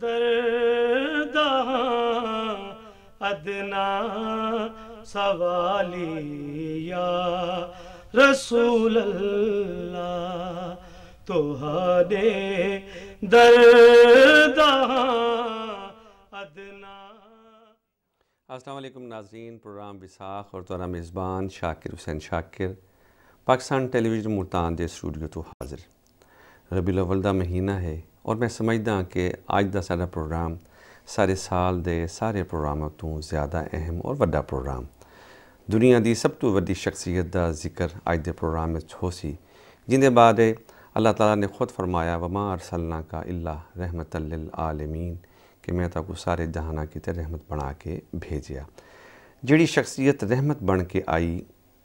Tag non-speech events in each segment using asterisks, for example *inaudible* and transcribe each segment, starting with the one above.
درداں ادنا سوالی یا رسول اللہ تہارے درداں ادنا۔ السلام علیکم ناظرین، پروگرام وساخ اور تورا میزبان شاکر حسین شاکر، پاکستان ٹیلی ویژن ملتان دے اسٹوڈیو تو حاضر۔ ربی الاول دا مہینہ ہے اور میں سمجھدا کہ اج دا سارا پروگرام، سارے سال دے سارے پروگراموں تو زیادہ اہم اور وڈا پروگرام۔ دنیا دی سب تو وڈی شخصیت دا ذکر اج دے پروگرام میں ہو سی، جن دے بارے اللہ تعالیٰ نے خود فرمایا، وما ارسلنا کا اللہ رحمت للعالمین کہ میں تا کو سارے جہانا کی تے رحمت بنا کے بھیجیا۔ جڑی شخصیت رحمت بن کے آئی،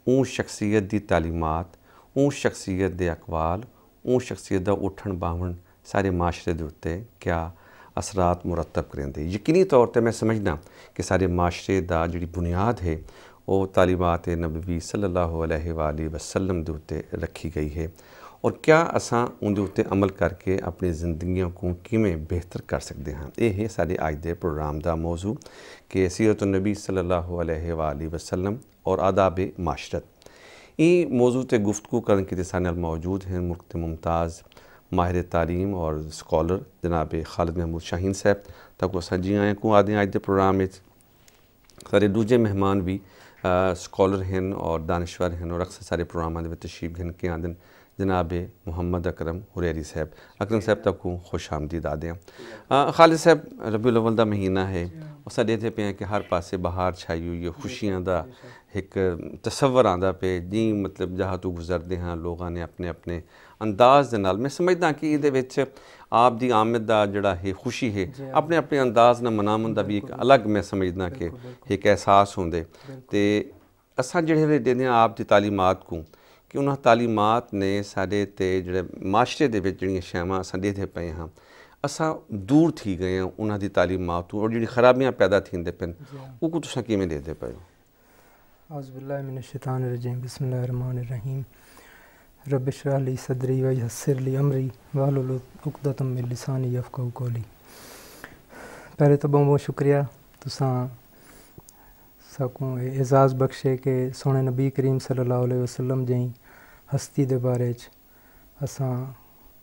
اون شخصیت دی تعلیمات، اون شخصیت دے اقوال ਉਹ ਸ਼ਖਸੀਅਤ ਦਾ ਉਠਣ ਬਾਵਣ ਸਾਰੇ ਮਾਸ਼ਰੇ ਦੇ ਉੱਤੇ ਕਿਆ ਅਸਰਾਤ ਮੁਰਤਬ ਕਰਿੰਦੇ ਯਕੀਨੀ ਤੌਰ ਤੇ ਮੈਂ ਸਮਝਦਾ ਕਿ ਸਾਰੇ ਮਾਸ਼ਰੇ ਦਾ ਜਿਹੜੀ ਬੁਨਿਆਦ ਹੈ ਉਹ ਤਾਲੀਮਾਤ ਨਬਵੀ ਸੱਲੱਲਾਹੁ ਅਲੈਹਿ ਵਾਲੀ ਵਸੱਲਮ ਦੇ ਉੱਤੇ ਰੱਖੀ ਗਈ ਹੈ ਔਰ ਕਿਆ ਅਸਾਂ ਉਹਦੇ ਉੱਤੇ ਅਮਲ ਕਰਕੇ ਆਪਣੀ ਜ਼ਿੰਦਗੀਆਂ ਨੂੰ ਕਿਵੇਂ ਬਿਹਤਰ ਕਰ ਸਕਦੇ ਹਾਂ ਇਹ ਹੈ ਸਾਡੇ ਅੱਜ ਦੇ ਪ੍ਰੋਗਰਾਮ ਦਾ ਮੌਜੂ ਕਿ ਸੀਰਤ ਨਬੀ ਸੱਲੱਲਾਹੁ ਅਲੈਹਿ ਵਾਲੀ ਵਸੱਲਮ ਔਰ ਆਦਾਬ ਮਾਸ਼ਰਤ این موضوع تے گفتگو کرنے کے دیسانے موجود ہیں ملک ممتاز ماہر تعلیم اور سکولر جناب خالد محمود شاہین صاحب۔ تک وہ سنجی آئیں کو آدھیں آج دے پروگرام سارے دوجے مہمان بھی سکولر ہن اور دانشور ہن اور اکثر سارے پروگرام آدھے تشریف گھن کے آدھن جناب محمد اکرم حریری صاحب۔ اکرم صاحب تک کو خوش آمدید آدھے ہیں خالد صاحب ربی الاول دا مہینہ ہے۔ اور سارے پہ ہیں کہ ہر پاسے بہار چھائی ہوئی ہے، خوشیاں دا ایک تصور آدھا پہ جی مطلب جہاں تو گزردے ہیں، لوگاں نے اپنے اپنے انداز دے میں سمجھدا کہ یہ دے وچ ਆਪ ਦੀ ਆਮਦ ਦਾ ਜਿਹੜਾ ਹੈ ਖੁਸ਼ੀ ਹੈ ਆਪਣੇ ਆਪਣੇ ਅੰਦਾਜ਼ ਨਾਲ ਮਨਾਉਣ ਦਾ ਵੀ ਇੱਕ ਅਲੱਗ ਮੈਂ ਸਮਝਦਾ ਕਿ ਇੱਕ ਅਹਿਸਾਸ ਹੁੰਦੇ ਤੇ ਅਸਾਂ ਜਿਹੜੇ ਦਿੰਦੇ ਆ ਆਪ ਦੀ ਤਾਲੀਮਾਤ ਨੂੰ ਕਿ ਉਹਨਾਂ ਤਾਲੀਮਾਤ ਨੇ ਸਾਡੇ ਤੇ ਜਿਹੜੇ ਮਾਸ਼ਰੇ ਦੇ ਵਿੱਚ ਜਿਹੜੀਆਂ ਸ਼ੈਵਾਂ ਅਸਾਂ ਦੇਖਦੇ ਪਏ ਹਾਂ ਅਸਾਂ ਦੂਰ ਥੀ ਗਏ ਹਾਂ ਉਹਨਾਂ ਦੀ ਤਾਲੀਮਾਤ ਤੋਂ ਔਰ ਜਿਹੜੀ ਖਰਾਬੀਆਂ ਪੈਦਾ ਥੀਂਦੇ ਪਨ ਉਹ ਕੋ ਤੁਸੀਂ ਕਿਵੇਂ ਦੇਖਦੇ ਪਏ ਹੋ أعوذ بالله من الشیطان الرجیم بسم اللہ الرحمن الرحیم رب شرح لی صدری و یسر لی امری واحلل من لسانی یفقہوا قولی۔ پہلے تو بہت بہت شکریہ۔ تساں ساکوں اعزاز بخشے کہ سونے نبی کریم صلی اللہ علیہ وسلم جائیں ہستی دے بارے اساں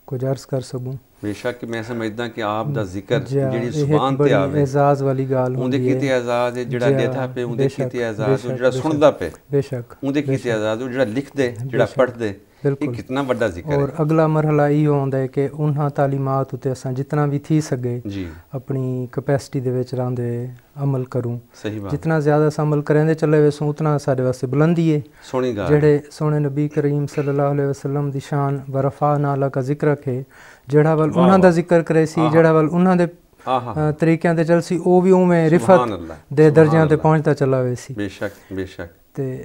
کچھ عرض کر سکوں۔ بے شک میں سمجھدا کہ آپ دا ذکر جی، جڑی زبان تے آوے اعزاز والی گال ہوندی ہے۔ جی، کیتے اعزاز ہے جڑا دیتا پہ اون دے کیتے اعزاز جڑا سندا پہ بے شک اون دے کیتے اعزاز جڑا لکھ دے جڑا پڑھ دے۔ ਬਿਲਕੁਲ। ਕਿੰਨਾ ਵੱਡਾ ਜ਼ਿਕਰ ਔਰ ਹੈ ਅਗਲਾ ਮਰਹਲਾ ਇਹ ਹੁੰਦਾ ਹੈ ਕਿ ਉਹਨਾਂ ਤਾਲੀਮਾਤ ਉਤੇ ਅਸਾਂ ਜਿੰਨਾ ਵੀ ਥੀ ਸਕੇ ਜੀ। ਆਪਣੀ ਕਪੈਸਿਟੀ ਦੇ ਵਿੱਚ ਰਹਿੰਦੇ ਅਮਲ ਕਰੂੰ। ਸਹੀ ਬਾਤ। ਜਿੰਨਾ ਜ਼ਿਆਦਾ ਅਸਾਂ ਅਮਲ ਕਰਾਂਦੇ ਚੱਲੇ ਵੇ ਸੋ ਉਤਨਾ ਸਾਡੇ ਵਾਸਤੇ ਬੁਲੰਦੀ ਹੈ ਸੋਹਣੀ ਗੱਲ। ਜਿਹੜੇ ਸੋਹਣੇ ਨਬੀ ਕਰੀਮ ਸੱਲੱਲਾਹੁ ਅਲੈਹਿ ਵਸੱਲਮ ਦੀ ਸ਼ਾਨ ਵਰਫਾ ਨਾਲਾ ਦਾ ਜ਼ਿਕਰ ਰੱਖੇ ਜਿਹੜਾ ਵੱਲ ਉਹਨਾਂ ਦਾ। ਜ਼ਿਕਰ ਕਰੇ ਸੀ। ਜਿਹੜਾ ਵੱਲ ਉਹਨਾਂ ਦੇ ਤਰੀਕਿਆਂ ਤੇ ਚੱਲ ਸੀ ਉਹ ਵੀ ਉਵੇਂ ਰਿਫਤ ਦੇ ਦਰਜਿਆਂ ਤੇ। ਪਹੁੰਚਦਾ ਚੱਲਾ ਵੇ ਸੀ। ਬੇਸ਼ੱਕ ਬੇਸ਼ੱਕ। ਤੇ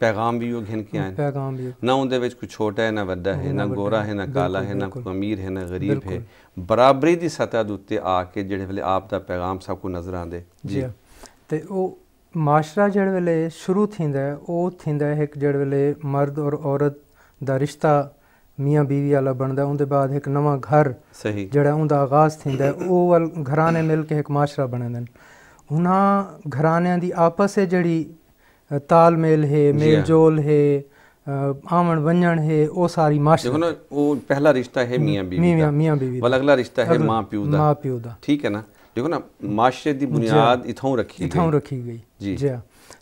ਪੈਗਾਮ ਵੀ ਉਹ ਘਿਨ ਕੇ ਆਏ। ਪੈਗਾਮ ਵੀ ਨਾ ਉਹਦੇ ਵਿੱਚ ਕੋਈ ਛੋਟਾ ਹੈ ਨਾ ਵੱਡਾ ਹੈ ਨਾ ਗੋਰਾ ਹੈ ਨਾ ਕਾਲਾ ਹੈ ਨਾ ਅਮੀਰ ਹੈ ਨਾ ਗਰੀਬ ਹੈ। ਬਰਾਬਰੀ ਦੀ ਸਤਹ ਦੇ ਉੱਤੇ ਆ ਕੇ ਜਿਹੜੇ ਵੇਲੇ ਆਪ ਦਾ ਪੈਗਾਮ ਸਭ ਕੋ ਨਜ਼ਰ ਆਉਂਦੇ ਜੀ। ਤੇ ਉਹ ਮਾਸ਼ਰਾ ਜਿਹੜੇ ਵੇਲੇ ਸ਼ੁਰੂ ਥੀਂਦਾ ਹੈ ਉਹ ਥੀਂਦਾ ਹੈ ਇੱਕ ਜਿਹੜੇ ਵੇਲੇ ਮਰਦ ਔਰ ਔਰਤ ਦਾ ਰਿਸ਼ਤਾ ਮੀਆਂ ਬੀਵੀ ਵਾਲਾ ਬਣਦਾ ਉਹਦੇ ਬਾਅਦ ਇੱਕ ਨਵਾਂ ਘਰ ਸਹੀ ਜਿਹੜਾ ਉਹਦਾ ਆਗਾਜ਼ ਥੀਂਦਾ ਉਹ ਵੱਲ ਘਰਾਣੇ ਮਿਲ ਕੇ ਇੱਕ ਮਾਸ਼ਰਾ ਬਣਦੇ ਨੇ ਉਹਨਾਂ ਘਰਾਣਿਆਂ ਦੀ ਆਪਸ ਵਿੱਚ ਜਿਹੜੀ ਤਾਲਮੇਲ ਹੈ। ਜੋਲ ਹੈ। ਅ, ਆਵਣ ਵੰਜਣ ਹੈ ਉਹ ਸਾਰੀ ਦੇਖੋ ਮਾਸ਼ਰਾ ਨਾ ਉਹ ਪਹਿਲਾ ਰਿਸ਼ਤਾ ਹੈ ਮੀਆਂ ਬੀਵੀ ਦਾ। ਮੀਆਂ ਮੀਆਂ ਬੀਵੀ ਵਲ ਅਗਲਾ ਰਿਸ਼ਤਾ ਹੈ ਮਾਂ ਪਿਓ ਦਾ। ਮਾਂ ਪਿਓ ਦਾ। ਠੀਕ ਹੈ ਨਾ? ਦੇਖੋ ਨਾ ਮਾਸ਼ਰੇ ਦੀ ਬੁਨਿਆਦ ਇਥੋਂ ਰੱਖੀ ਇਥੋਂ ਗਈ ਰੱਖੀ ਗਈ। ਜੀ।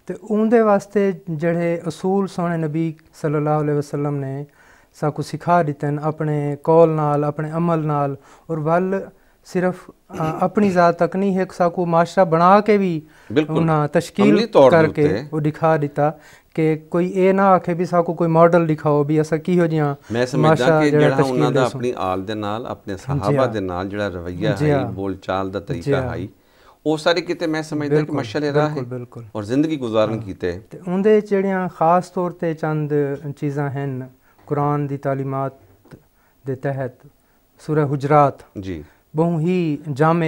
ਤੇ ਉਹਦੇ ਵਾਸਤੇ ਜਿਹੜੇ ਅਸੂਲ ਸੋਹਣੇ ਨਬੀ ਸੱਲੱਲਾਹੁ ਅਲੈਹਿ ਵਸੱਲਮ ਨੇ ਸਾਕੂ ਸਿਖਾ ਦਿੱਤੇ ਨੇ ਆਪਣੇ ਕੌਲ ਨਾਲ ਆਪਣੇ ਅਮਲ ਨਾਲ ਔਰ ਵੱਲ ਸਿਰਫ ਆਪਣੀ ਜ਼ਾਤ ਤੱਕ ਨਹੀਂ ਹੈ ਸਾਕੂ ਮਾਸ਼ਰਾ ਬਣਾ ਕੇ ਵੀ। ਉਹਨਾਂ ਤਸ਼ਕੀਲ ਕਰਕੇ। ਉਹ ਦਿਖਾ ਦਿੱਤਾ ਕਿ ਕੋਈ ਇਹ ਨਾ ਆਖੇ ਵੀ ਸਾਕੂ ਕੋਈ ਮਾਡਲ ਦਿਖਾਓ ਵੀ ਅਸਾਂ ਕਿਹੋ ਜਿਹਾ ਮੈਂ ਸਮਝਦਾ ਕਿ ਜਿਹੜਾ ਉਹਨਾਂ ਦਾ। ਆਪਣੀ ਆਲ ਦੇ ਨਾਲ ਆਪਣੇ ਸਹਾਬਾ ਹਾਂ। ਦੇ ਨਾਲ ਜਿਹੜਾ ਰਵਈਆ ਹੈ ਹਾਂ। ਬੋਲ ਚਾਲ ਦਾ ਤਰੀਕਾ ਹਾਂ। ਹੈ ਉਹ ਸਾਰੇ ਕਿਤੇ ਮੈਂ ਸਮਝਦਾ ਕਿ ਮਸ਼ਲ ਰਾਹ ਹੈ। ਔਰ ਜ਼ਿੰਦਗੀ ਗੁਜ਼ਾਰਨ ਕੀਤੇ ਤੇ ਉਹਦੇ ਜਿਹੜੀਆਂ ਖਾਸ ਤੌਰ ਤੇ ਚੰਦ ਚੀਜ਼ਾਂ ਹਨ ਕੁਰਾਨ ਦੀ ਤਾਲੀਮਾਤ ਦੇ ਤਹਿਤ ਸੂਰਾ ਹੁਜਰਾਤ ਜੀ بہوں ہی جامع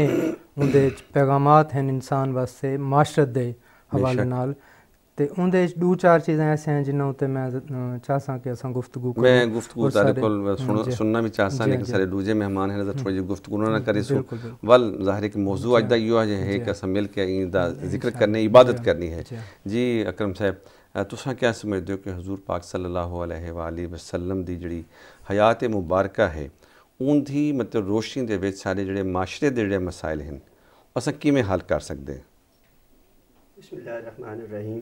اندر پیغامات ہیں انسان واسطے معاشرت دے حوالے نال۔ تے اندر دو چار چیزیں ایسے ہیں جنہوں تے میں چاہساں کہ اساں گفتگو کریں میں گفتگو تارے کل ہاں جی۔ سننا بھی چاہساں جی، لیکن جی۔ سارے دوجے مہمان ہیں تھوڑی جی گفتگو نہ ہاں کرے سو ول ظاہر ہے کہ موضوع اج دا یو ہے کہ اساں مل کے دا ذکر کرنے عبادت کرنی ہے۔ جی۔ اکرم صاحب تساں کیا سمجھدے ہو کہ حضور پاک صلی اللہ علیہ والہ وسلم دی جڑی حیات مبارکہ ہے ਸੱਲੱਲਾਹੁ ਵਸੱਲਮ ਉਹਦੀ ਮਤਲਬ ਰੋਸ਼ਨੀ ਦੇ ਵਿੱਚ ਸਾਡੇ ਜਿਹੜੇ ਮਾਸ਼ਰੇ ਦੇ ਜਿਹੜੇ ਮਸਾਇਲ ਹਨ ਅਸਾਂ ਕਿਵੇਂ ਹੱਲ ਕਰ ਸਕਦੇ ਹਾਂ? ਬਿਸਮਿਲ੍ਲਾਹਿਰਰਹਿਮਾਨਿਰਰਹੀਮ।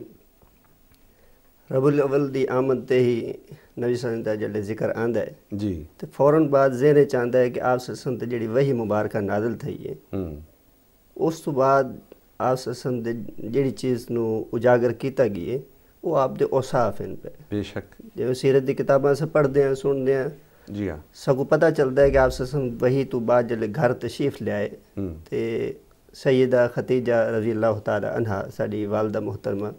ਰਬੁਲ ਅਵਲ ਦੀ ਆਮਦ ਤੇ ਹੀ ਨਬੀ ਸੱਲੱਲਾਹੁ ਦਾ ਜਿਹੜੇ ਜ਼ਿਕਰ ਆਂਦਾ ਹੈ। ਜੀ। ਤੇ ਫੌਰਨ ਬਾਅਦ ਜ਼ਿਹਨੇ ਚਾਹੁੰਦਾ ਹੈ ਕਿ ਆਪ ਸੱਸਮ ਤੇ ਜਿਹੜੀ ਵਹੀ ਮੁਬਾਰਕਾ ਨਾਜ਼ਲ થઈ ਹੈ ਹੂੰ। ਉਸ ਤੋਂ ਬਾਅਦ ਆਪ ਸੱਸਮ ਦੇ ਜਿਹੜੀ ਚੀਜ਼ ਨੂੰ ਉਜਾਗਰ ਕੀਤਾ ਗਿਆ ਹੈ, ਉਹ ਆਪ ਦੇ ਔਸਾਫ ਹਨ। ਬੇਸ਼ੱਕ। ਜਿਵੇਂ ਸੀਰਤ ਦੀ ਕਿਤਾਬਾਂ ਸੇ ਪੜ੍ਹਦੇ ਹਾਂ ਸੁਣਦੇ ਹਾਂ ਜੀ ਹਾਂ। ਸਗੋਂ ਪਤਾ ਚੱਲਦਾ ਹੈ ਕਿ ਆਪ ਸੱਸਮ ਵਹੀ ਤੋਂ ਬਾਅਦ ਜਿਹੜੇ ਘਰ ਤਸ਼ਰੀਫ ਲਿਆਏ ਤੇ ਸੈਯਦਾ ਖਤੀਜਾ ਰਜ਼ੀ ਅੱਲਾਹੁ ਤਾਲਾ ਅਨਹਾ ਸਾਡੀ ਵਾਲਦਾ ਮੁਹਤਰਮਾ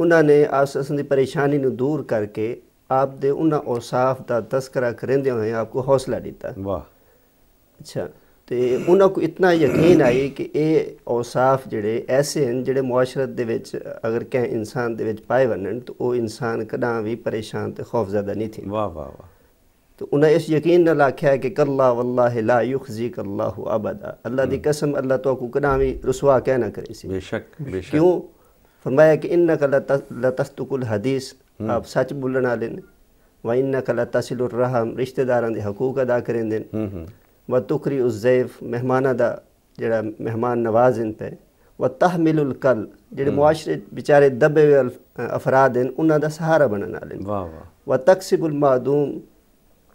ਉਹਨਾਂ ਨੇ ਆਸਸਨ ਦੀ ਪਰੇਸ਼ਾਨੀ ਨੂੰ ਦੂਰ ਕਰਕੇ ਆਪ ਦੇ ਉਹਨਾਂ ਔਸਾਫ ਦਾ ਤਜ਼ਕਰਾ ਕਰੰਦੇ ਹੋਏ ਆਪ ਕੋ ਹੌਸਲਾ ਦਿੱਤਾ। ਵਾਹ। ਅੱਛਾ ਤੇ ਉਹਨਾਂ ਕੋ ਇਤਨਾ ਯਕੀਨ ਆਈ ਕਿ ਇਹ ਔਸਾਫ ਜਿਹੜੇ ਐਸੇ ਹਨ ਜਿਹੜੇ ਮੁਆਸ਼ਰਤ ਦੇ ਵਿੱਚ ਅਗਰ ਕਿਸੇ ਇਨਸਾਨ ਦੇ ਵਿੱਚ ਪਾਏ ਵੰਨ ਤਾਂ ਉਹ ਇਨਸਾਨ ਕਦਾਂ ਵੀ ਪਰੇਸ਼ਾਨ ਤੇ ਖੌਫਜ਼ਦਾ ਨਹੀਂ ਥੀ ਵਾਹ ਵਾਹ ਵਾਹ। तो उन्हें इस यकीन न लाख्या कि कल्ला वल्लाह ला युखजीक अल्लाह अबदा अल्लाह दी कसम अल्लाह तो को कदा भी रुसवा कह ना करे सी ਬੇਸ਼ੱਕ ਬੇਸ਼ੱਕ क्यों फरमाया कि इन्नक लतस्तकुल हदीस आप सच बोलण वाले ने व इन्नक लतसिलुर रहम रिश्तेदारां दे हकूक अदा करेंदे ਹੂੰ हूँ व तुकरी उस ज़ैफ मेहमाना दा ਜਿਹੜਾ ਮਹਿਮਾਨ ਨਵਾਜ਼ਨ ਪੈ व तहमिलुल कल ਜਿਹੜੇ ਮੁਆਸ਼ਰੇ ਵਿਚਾਰੇ ਦਬੇ ਹੋਏ ਅਲ- ਅਫਰਾਦ ਹਨ ਉਹਨਾਂ ਦਾ ਸਹਾਰਾ ਬਣਨ ਵਾਲੇ ਨੇ ਵਾਹ ਵਾਹ व तकसिबुल मादूम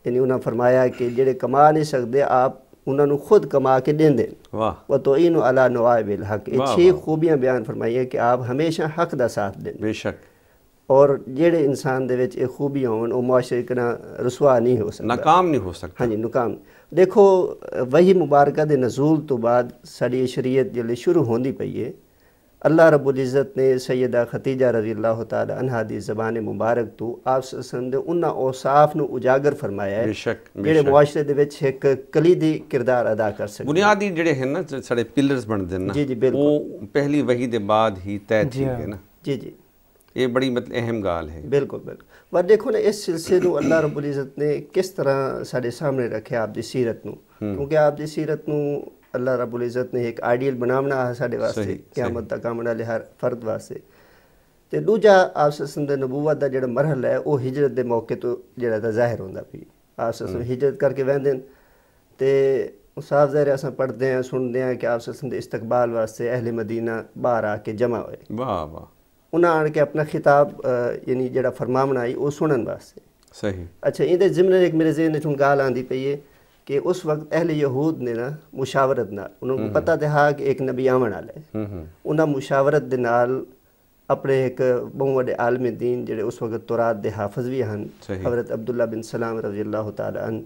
ਯਾਨੀ ਉਹਨਾਂ ਫਰਮਾਇਆ ਕਿ ਜਿਹੜੇ ਕਮਾ ਨਹੀਂ ਸਕਦੇ ਆਪ ਉਹਨਾਂ ਨੂੰ ਖੁਦ ਕਮਾ ਕੇ ਦਿੰਦੇ ਵਾਹ। ਵ ਤੋਇਨ ਅਲਾ ਨਵਾਇਬਿਲ ਹਕ। ਇਹ ਛੇ। ਖੂਬੀਆਂ ਬਿਆਨ ਫਰਮਾਈਆਂ ਕਿ ਆਪ ਹਮੇਸ਼ਾ ਹੱਕ ਦਾ ਸਾਥ ਦੇਣ ਬੇਸ਼ੱਕ। ਔਰ ਜਿਹੜੇ ਇਨਸਾਨ ਦੇ ਵਿੱਚ ਇਹ ਖੂਬੀਆਂ ਹੋਣ ਉਹ ਮੁਆਸ਼ਰੇ ਕਨਾ ਰਸਵਾ ਨਹੀਂ ਹੋ ਸਕਦਾ। ਨਾਕਾਮ ਨਹੀਂ ਹੋ ਸਕਦਾ। ਹਾਂਜੀ ਨੁਕਾਮ। ਦੇਖੋ ਵਹੀ ਮੁਬਾਰਕਾ ਦੇ ਨਜ਼ੂਲ ਤੋਂ ਬਾਅਦ ਸਾਡੀ ਸ਼ਰੀਅਤ ਜਿਹੜੀ ਸ਼ੁਰੂ ਹੁੰਦੀ ਪਈ ਹੈ ਅੱਲਾਹ ਰਬੁਲ ਇੱਜ਼ਤ ਨੇ ਸੈਯਦਾ ਖਤੀਜਾ ਰਜ਼ੀ ਅੱਲਾਹੁ ਤਾਲਾ ਅਨਹਾ ਦੀ ਜ਼ਬਾਨ ਮੁਬਾਰਕ ਤੋਂ ਆਪ ਸਸਨ ਦੇ ਉਹਨਾਂ ਔਸਾਫ ਨੂੰ ਉਜਾਗਰ ਫਰਮਾਇਆ ਹੈ ਬੇਸ਼ੱਕ, ਜਿਹੜੇ। ਮੁਆਸ਼ਰੇ ਦੇ ਵਿੱਚ ਇੱਕ ਕਲੀਦੀ ਕਿਰਦਾਰ ਅਦਾ ਕਰ ਸਕਦੇ ਬੁਨਿਆਦੀ ਜਿਹੜੇ ਹਨ ਨਾ ਸਾਡੇ ਪਿਲਰਸ ਬਣਦੇ ਨੇ ਨਾ ਜੀ, ਜੀ, ਬਿਲਕੁਲ। ਉਹ ਪਹਿਲੀ ਵਹੀ ਦੇ ਬਾਅਦ ਹੀ ਤੈਅ ਠੀਕ ਹਾਂ। ਹੈ ਨਾ ਜੀ ਜੀ ਇਹ ਬੜੀ ਮਤਲਬ ਅਹਿਮ ਗੱਲ ਹੈ ਬਿਲਕੁਲ ਬਿਲਕੁਲ ਪਰ ਦੇਖੋ ਨਾ ਇਸ ਸਿਲਸਿਲੇ ਨੂੰ ਅੱਲਾਹ ਰਬੁਲ ਇੱਜ਼ਤ ਨੇ ਕਿਸ ਤਰ੍ਹਾਂ ਸਾਡੇ ਸਾਹਮਣੇ ਰੱਖਿਆ ਆਪ ਦੀ ਸੀਰਤ ਨੂੰ ਕਿਉਂਕਿ ਆਪ ਦੀ ਸੀਰਤ ਨੂੰ ਅੱਲਾਹ ਰਬੁਲ ਇੱਜ਼ਤ ਨੇ ਇੱਕ ਆਈਡੀਅਲ ਬਣਾਉਣਾ ਹੈ ਸਾਡੇ ਵਾਸਤੇ ਕਿਆਮਤ ਤੱਕ ਆਉਣ ਵਾਲੇ ਹਰ ਫਰਦ ਵਾਸਤੇ। ਤੇ ਦੂਜਾ ਆਪ ਸਸਨ ਦੇ ਨਬੂਵਤ ਦਾ ਜਿਹੜਾ ਮਰਹਲਾ ਹੈ ਉਹ ਹਿਜਰਤ ਦੇ ਮੌਕੇ ਤੋਂ ਜਿਹੜਾ ਤਾਂ ਜ਼ਾਹਿਰ ਹੁੰਦਾ ਵੀ ਆਪ ਸਸਨ ਹਿਜਰਤ ਕਰਕੇ ਵਹਿੰਦੇ ਨੇ। ਤੇ ਸਾਫ਼ ਜ਼ਾਹਿਰ ਅਸਾਂ ਪੜ੍ਹਦੇ ਹਾਂ ਸੁਣਦੇ ਹਾਂ ਕਿ ਆਪ ਸਸਨ ਦੇ ਇਸਤਕਬਾਲ ਵਾਸਤੇ ਅਹਲੇ ਮਦੀਨਾ ਬਾਹਰ ਆ ਕੇ ਜਮਾ ਹੋਏ। ਵਾਹ ਵਾਹ। ਉਹਨਾਂ ਆਣ ਕੇ ਆਪਣਾ ਖਿਤਾਬ ਯਾਨੀ ਜਿਹੜਾ ਫਰਮਾਵਣਾ ਆਈ ਉਹ ਸੁਣਨ ਵਾਸਤੇ। ਸਹੀ। ਅੱਛਾ ਇਹਦੇ ਜ਼ਿਮਨ ਇੱਕ ਮੇਰੇ ਜ਼ਿਹਨ 'ਚ ਹੁਣ ਗੱਲ ਆਂਦੀ ਪਈ ਹੈ کہ اس وقت اہل یہود نے نا مشاورت نال انہوں کو پتہ تھا کہ ایک نبی آون والا ہے۔ مشاورت دے اپنے ایک بہت وڈے عالم دین جڑے اس وقت تورات دے حافظ بھی ہیں حضرت عبداللہ بن سلام رضی اللہ تعالی عنہ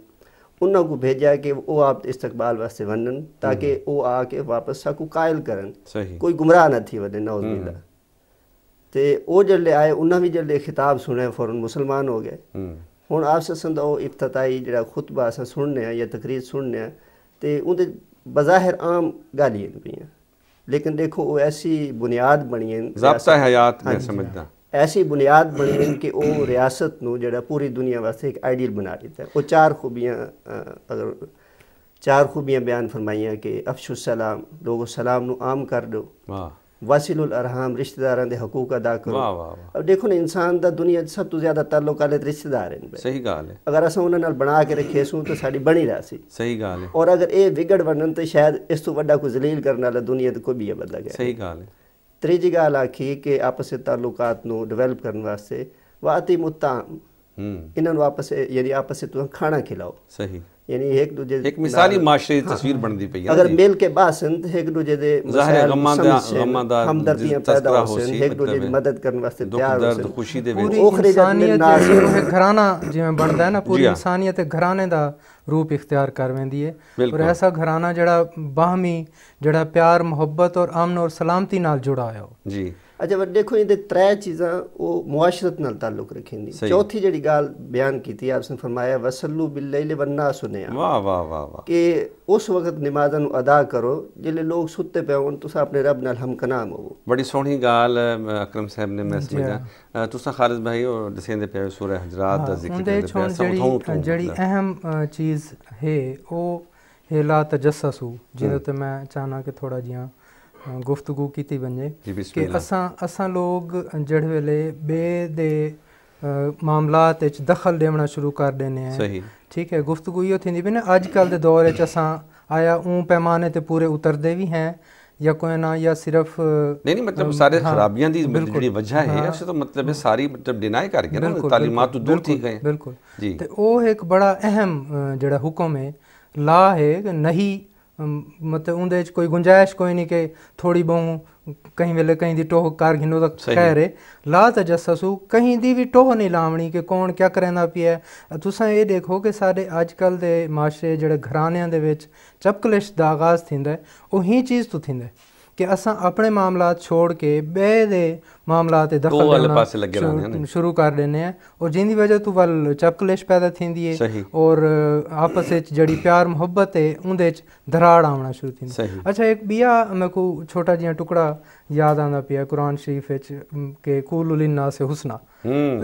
انہوں کو بھیجا کہ وہ آپ استقبال واسطے ونن تاکہ وہ آ کے واپس سا کو قائل کرن۔ کوئی گمراہ نہ تھی ودے نعوذ باللہ۔ تے او جلے آئے انہاں بھی جلے خطاب سنے فوراً مسلمان ہو گئے۔ ਖਿਤਾਬ ਸੁਣਿਆ ਫੌਰਨ ਮੁਸਲਮਾਨ ਹੋ ਗਏ ਹੂੰ ਹੁਣ ਆਪ ਸਸਨ ਦਾ ਉਹ ਇਫਤਤਾਈ ਜਿਹੜਾ ਖੁਤਬਾ ਅਸਾਂ ਸੁਣਨੇ ਆ ਜਾਂ ਤਕਰੀਰ ਸੁਣਨੇ ਆ ਤੇ ਉਹਦੇ ਬਜ਼ਾਹਿਰ ਆਮ ਗਾਲੀਆਂ ਨੇ ਪਈਆਂ ਲੇਕਿਨ ਦੇਖੋ ਉਹ ਐਸੀ ਬੁਨਿਆਦ ਬਣੀ ਹੈ ਜ਼ਾਬਤਾ ਹਯਾਤ ਮੈਂ ਹਾਂਜੀ। ਸਮਝਦਾ ਐਸੀ ਬੁਨਿਆਦ ਬਣੀ ਹੈ ਕਿ ਉਹ ਰਿਆਸਤ ਨੂੰ ਜਿਹੜਾ ਪੂਰੀ ਦੁਨੀਆ ਵਾਸਤੇ ਇੱਕ ਆਈਡੀਅਲ ਬਣਾ ਦਿੱਤਾ ਹੈ। ਉਹ ਚਾਰ ਖੂਬੀਆਂ ਅ, ਅਗਰ ਚਾਰ ਖੂਬੀਆਂ ਬਿਆਨ ਫਰਮਾਈਆਂ ਕਿ ਅਫਸ਼ੁ ਸਲਾਮ ਲੋਗੋ ਸਲਾਮ ਨੂੰ ਆਮ ਕਰ ਦਿਓ ਵਾਹ ਵਾਸਿਲੁਲ ਅਰਹਾਮ ਰਿਸ਼ਤੇਦਾਰਾਂ ਦੇ ਹਕੂਕ ਅਦਾ ਕਰੋ। ਵਾਹ ਵਾਹ ਅਬ ਦੇਖੋ ਨਾ ਇਨਸਾਨ ਦਾ ਦੁਨੀਆ ਸਭ ਤੋਂ ਜ਼ਿਆਦਾ ਤਾਲੁਕ ਵਾਲੇ ਰਿਸ਼ਤੇਦਾਰ ਹਨ। ਸਹੀ ਗੱਲ ਹੈ। ਅਗਰ ਅਸਾਂ ਉਹਨਾਂ ਨਾਲ ਬਣਾ ਕੇ ਰੱਖੇ ਸੂ ਤਾਂ ਸਾਡੀ ਬਣੀ ਰਹਾ ਸੀ। ਸਹੀ ਗੱਲ ਹੈ। ਔਰ ਅਗਰ ਇਹ ਵਿਗੜ ਵੜਨ ਤੇ ਸ਼ਾਇਦ ਇਸ ਤੋਂ ਵੱਡਾ ਕੋਈ ਜ਼ਲੀਲ ਕਰਨ ਵਾਲਾ ਦੁਨੀਆ ਤੇ ਕੋਈ ਵੀ ਬੰਦਾ ਗਿਆ ਸਹੀ ਗੱਲ ਹੈ। ਤੀਜੀ ਗੱਲ ਆਖੀ ਕਿ ਆਪਸ ਤਾਲੁਕਾਤ ਨੂੰ ਡਿਵੈਲਪ ਕਰਨ ਵਾਸਤੇ ਵਾਤੀ ਮੁਤਾਮ ਹੂੰ। ਇਹਨਾਂ ਨੂੰ ਆਪਸ ਯਾਨੀ ਆਪਸ ਤੁਸੀਂ ਖਾਣਾ ਖਿਲਾਓ। ਸਹੀ। ਯਾਨੀ ਇੱਕ ਦੂਜੇ ਇੱਕ ਮਿਸਾਲੀ ਮਾਸ਼ਰੇ ਦੀ ਤਸਵੀਰ ਬਣਦੀ ਪਈ ਹੈ ਅਗਰ। ਮਿਲ ਕੇ ਬਾਸਨ ਤੇ ਇੱਕ ਦੂਜੇ ਦੇ ਜ਼ਾਹਿਰ ਗਮਾਂ ਦਾ- ਗਮਾਂ ਦਾ ਹਮਦਰਦੀਆਂ ਪੈਦਾ ਹੋ ਹੋ ਸੀ, ਇੱਕ ਦੂਜੇ ਦੀ ਮਦਦ ਕਰਨ ਵਾਸਤੇ ਤਿਆਰ ਹੋ ਦਰਦ ਸਨ ਖੁਸ਼ੀ ਦੇ ਵਿੱਚ ਪੂਰੀ ਇਨਸਾਨੀਅਤ ਇੱਕ ਘਰਾਣਾ ਜਿਵੇਂ ਬਣਦਾ ਹੈ ਨਾ ਪੂਰੀ। ਇਨਸਾਨੀਅਤ ਘਰਾਣੇ ਦਾ ਰੂਪ ਇਖਤਿਆਰ ਕਰ ਵੈਂਦੀ ਹੈ ਔਰ। ਐਸਾ ਘਰਾਣਾ ਜਿਹੜਾ ਬਾਹਮੀ ਜਿਹੜਾ ਪਿਆਰ ਮੁਹੱਬਤ ਔਰ ਅਮਨ ਔਰ ਸਲਾਮਤੀ ਨਾਲ ਜੁੜਾ ਹੋਇਆ ਹੋ ਜੀ ਅੱਛਾ ਪਰ ਦੇਖੋ ਇਹਦੇ ਤਰੇ ਚੀਜ਼ਾਂ ਉਹ ਮੁਆਸ਼ਰਤ ਨਾਲ ਤਾਲੁਕ ਰੱਖੇਂਦੀ। ਚੌਥੀ ਜਿਹੜੀ ਗੱਲ ਬਿਆਨ ਕੀਤੀ ਆਪਨੇ ਫਰਮਾਇਆ ਵਸਲੂ ਬਿਲਲੈਲ ਵੰਨਾ ਸੁਨਿਆ ਵਾਹ ਵਾਹ ਵਾਹ ਵਾਹ। ਕਿ ਉਸ ਵਕਤ ਨਮਾਜ਼ਾਂ ਨੂੰ ਅਦਾ ਕਰੋ ਜਿਹੜੇ ਲੋਕ ਸੁੱਤੇ ਪਏ ਹੋਣ ਤੁਸੀਂ ਆਪਣੇ ਰੱਬ ਨਾਲ ਹਮਕਨਾਮ ਹੋਵੋ। ਬੜੀ ਸੋਹਣੀ ਗੱਲ ਅਕਰਮ ਸਾਹਿਬ ਨੇ ਮੈਂ ਸਮਝਿਆ। ਤੁਸੀਂ ਖਾਲਿਦ ਭਾਈ ਉਹ ਦਸੇਂਦੇ ਪਿਆ ਸੂਰਾ ਹਜਰਾਤ ਦਾ ਜ਼ਿਕਰ ਕਰਦੇ ਤੋਂ ਜਿਹੜੀ। ਅਹਿਮ ਚੀਜ਼ ਹੈ ਉਹ ਹੈ ਲਾ ਤਜਸਸੂ ਜਿਹਦੇ ਤੇ ਮੈਂ ਚਾਹਨਾ ਕਿ ਥੋੜਾ ਜਿਹਾ ਗੁਫ਼ਤਗੂ ਕੀਤੀ ਜੀ ਕਿ ਅਸਾਂ ਅਸਾਂ ਲੋਕ ਜਿਹੜੇ ਵੇਲੇ ਬੇ ਦੇ ਮਾਮਲਾਤ ਵਿੱਚ ਦਖਲ ਦੇਣਾ ਸ਼ੁਰੂ ਕਰ ਦਿੰਦੇ ਆ ਸਹੀ। ਠੀਕ ਹੈ ਗੁਫ਼ਤਗੂ ਇਹ ਥੀਂਦੀ ਵੀ ਨਾ ਅੱਜ ਕੱਲ ਦੇ ਦੌਰ ਵਿੱਚ ਅਸਾਂ ਆਇਆ ਉਹ ਪੈਮਾਨੇ ਤੇ ਪੂਰੇ ਉਤਰਦੇ ਵੀ ਹੈ ਜਾਂ ਕੋਈ ਨਾ ਜਾਂ ਸਿਰਫ ਨਹੀਂ ਨਹੀਂ ਮਤਲਬ ਸਾਰੇ ਖਰਾਬੀਆਂ ਦੀ ਬਿਲਕੁਲ। ਜਿਹੜੀ ਵਜ੍ਹਾ ਹੈ। ਉਸ ਤੋਂ ਮਤਲਬ ਹੈ ਸਾਰੀ ਮਤਲਬ ਡਿਨਾਈ ਕਰ ਗਿਆ ਨਾ ਬਿਲਕੁਲ, ਤਾਲੀਮਾਤ ਤੋਂ ਦੂਰ ਬਿਲਕੁਲ, ਥੀ ਗਏ ਜੀ। ਤੇ ਉਹ ਇੱਕ ਬੜਾ ਅਹਿਮ ਜਿਹੜਾ ਹੁਕਮ ਹੈ ਲਾ ਹੈ ਕਿ ਨਹੀਂ ਮਤਲਬ ਉਹਦੇ ਵਿੱਚ ਕੋਈ ਗੁੰਜਾਇਸ਼ ਕੋਈ ਨਹੀਂ ਕਿ ਥੋੜੀ ਬਹੁ ਕਹੀਂ ਵੇਲੇ ਕहीं ਦੀ ਟੋਹ ਕਰ ਘਿਨੋ ਤਾਂ ਸਹੀ। ਖੈਰ ਹੈ ਲਾ ਤਜਸਸੂ ਕਹੀਂ ਦੀ ਵੀ ਟੋਹ ਨਹੀਂ ਲਾਵਣੀ ਕਿ ਕੌਣ ਕਿਆ ਕਰਦਾ ਪਿਆ। ਤੁਸੀਂ ਇਹ ਦੇਖੋ ਕਿ ਸਾਡੇ ਅੱਜ ਕੱਲ ਦੇ ਮਾਸ਼ਰੇ ਜਿਹੜੇ ਘਰਾਣਿਆਂ ਦੇ ਵਿੱਚ ਚਪਕਲਿਸ਼ ਦਾ ਆਗਾਜ਼ ਥਿੰਦਾ ਉਹ ਹੀ ਚੀਜ਼ ਤੋਂ ਥਿੰਦਾ کہ اساں اپنے معاملات چھوڑ کے بے دے معاملات دخل والے پاسے شروع کر دینے ہیں۔ اور جن دی وجہ تو ول چپکلش پیدا تھیندی ہے۔ اور آپس وچ جڑی پیار محبت ہے اون دے وچ دھراڑ آونا شروع تھیندی۔ اچھا ایک بیا میں کو چھوٹا جیاں ٹکڑا یاد آنا پیا قرآن شریف وچ کہ قول للناس حسنا۔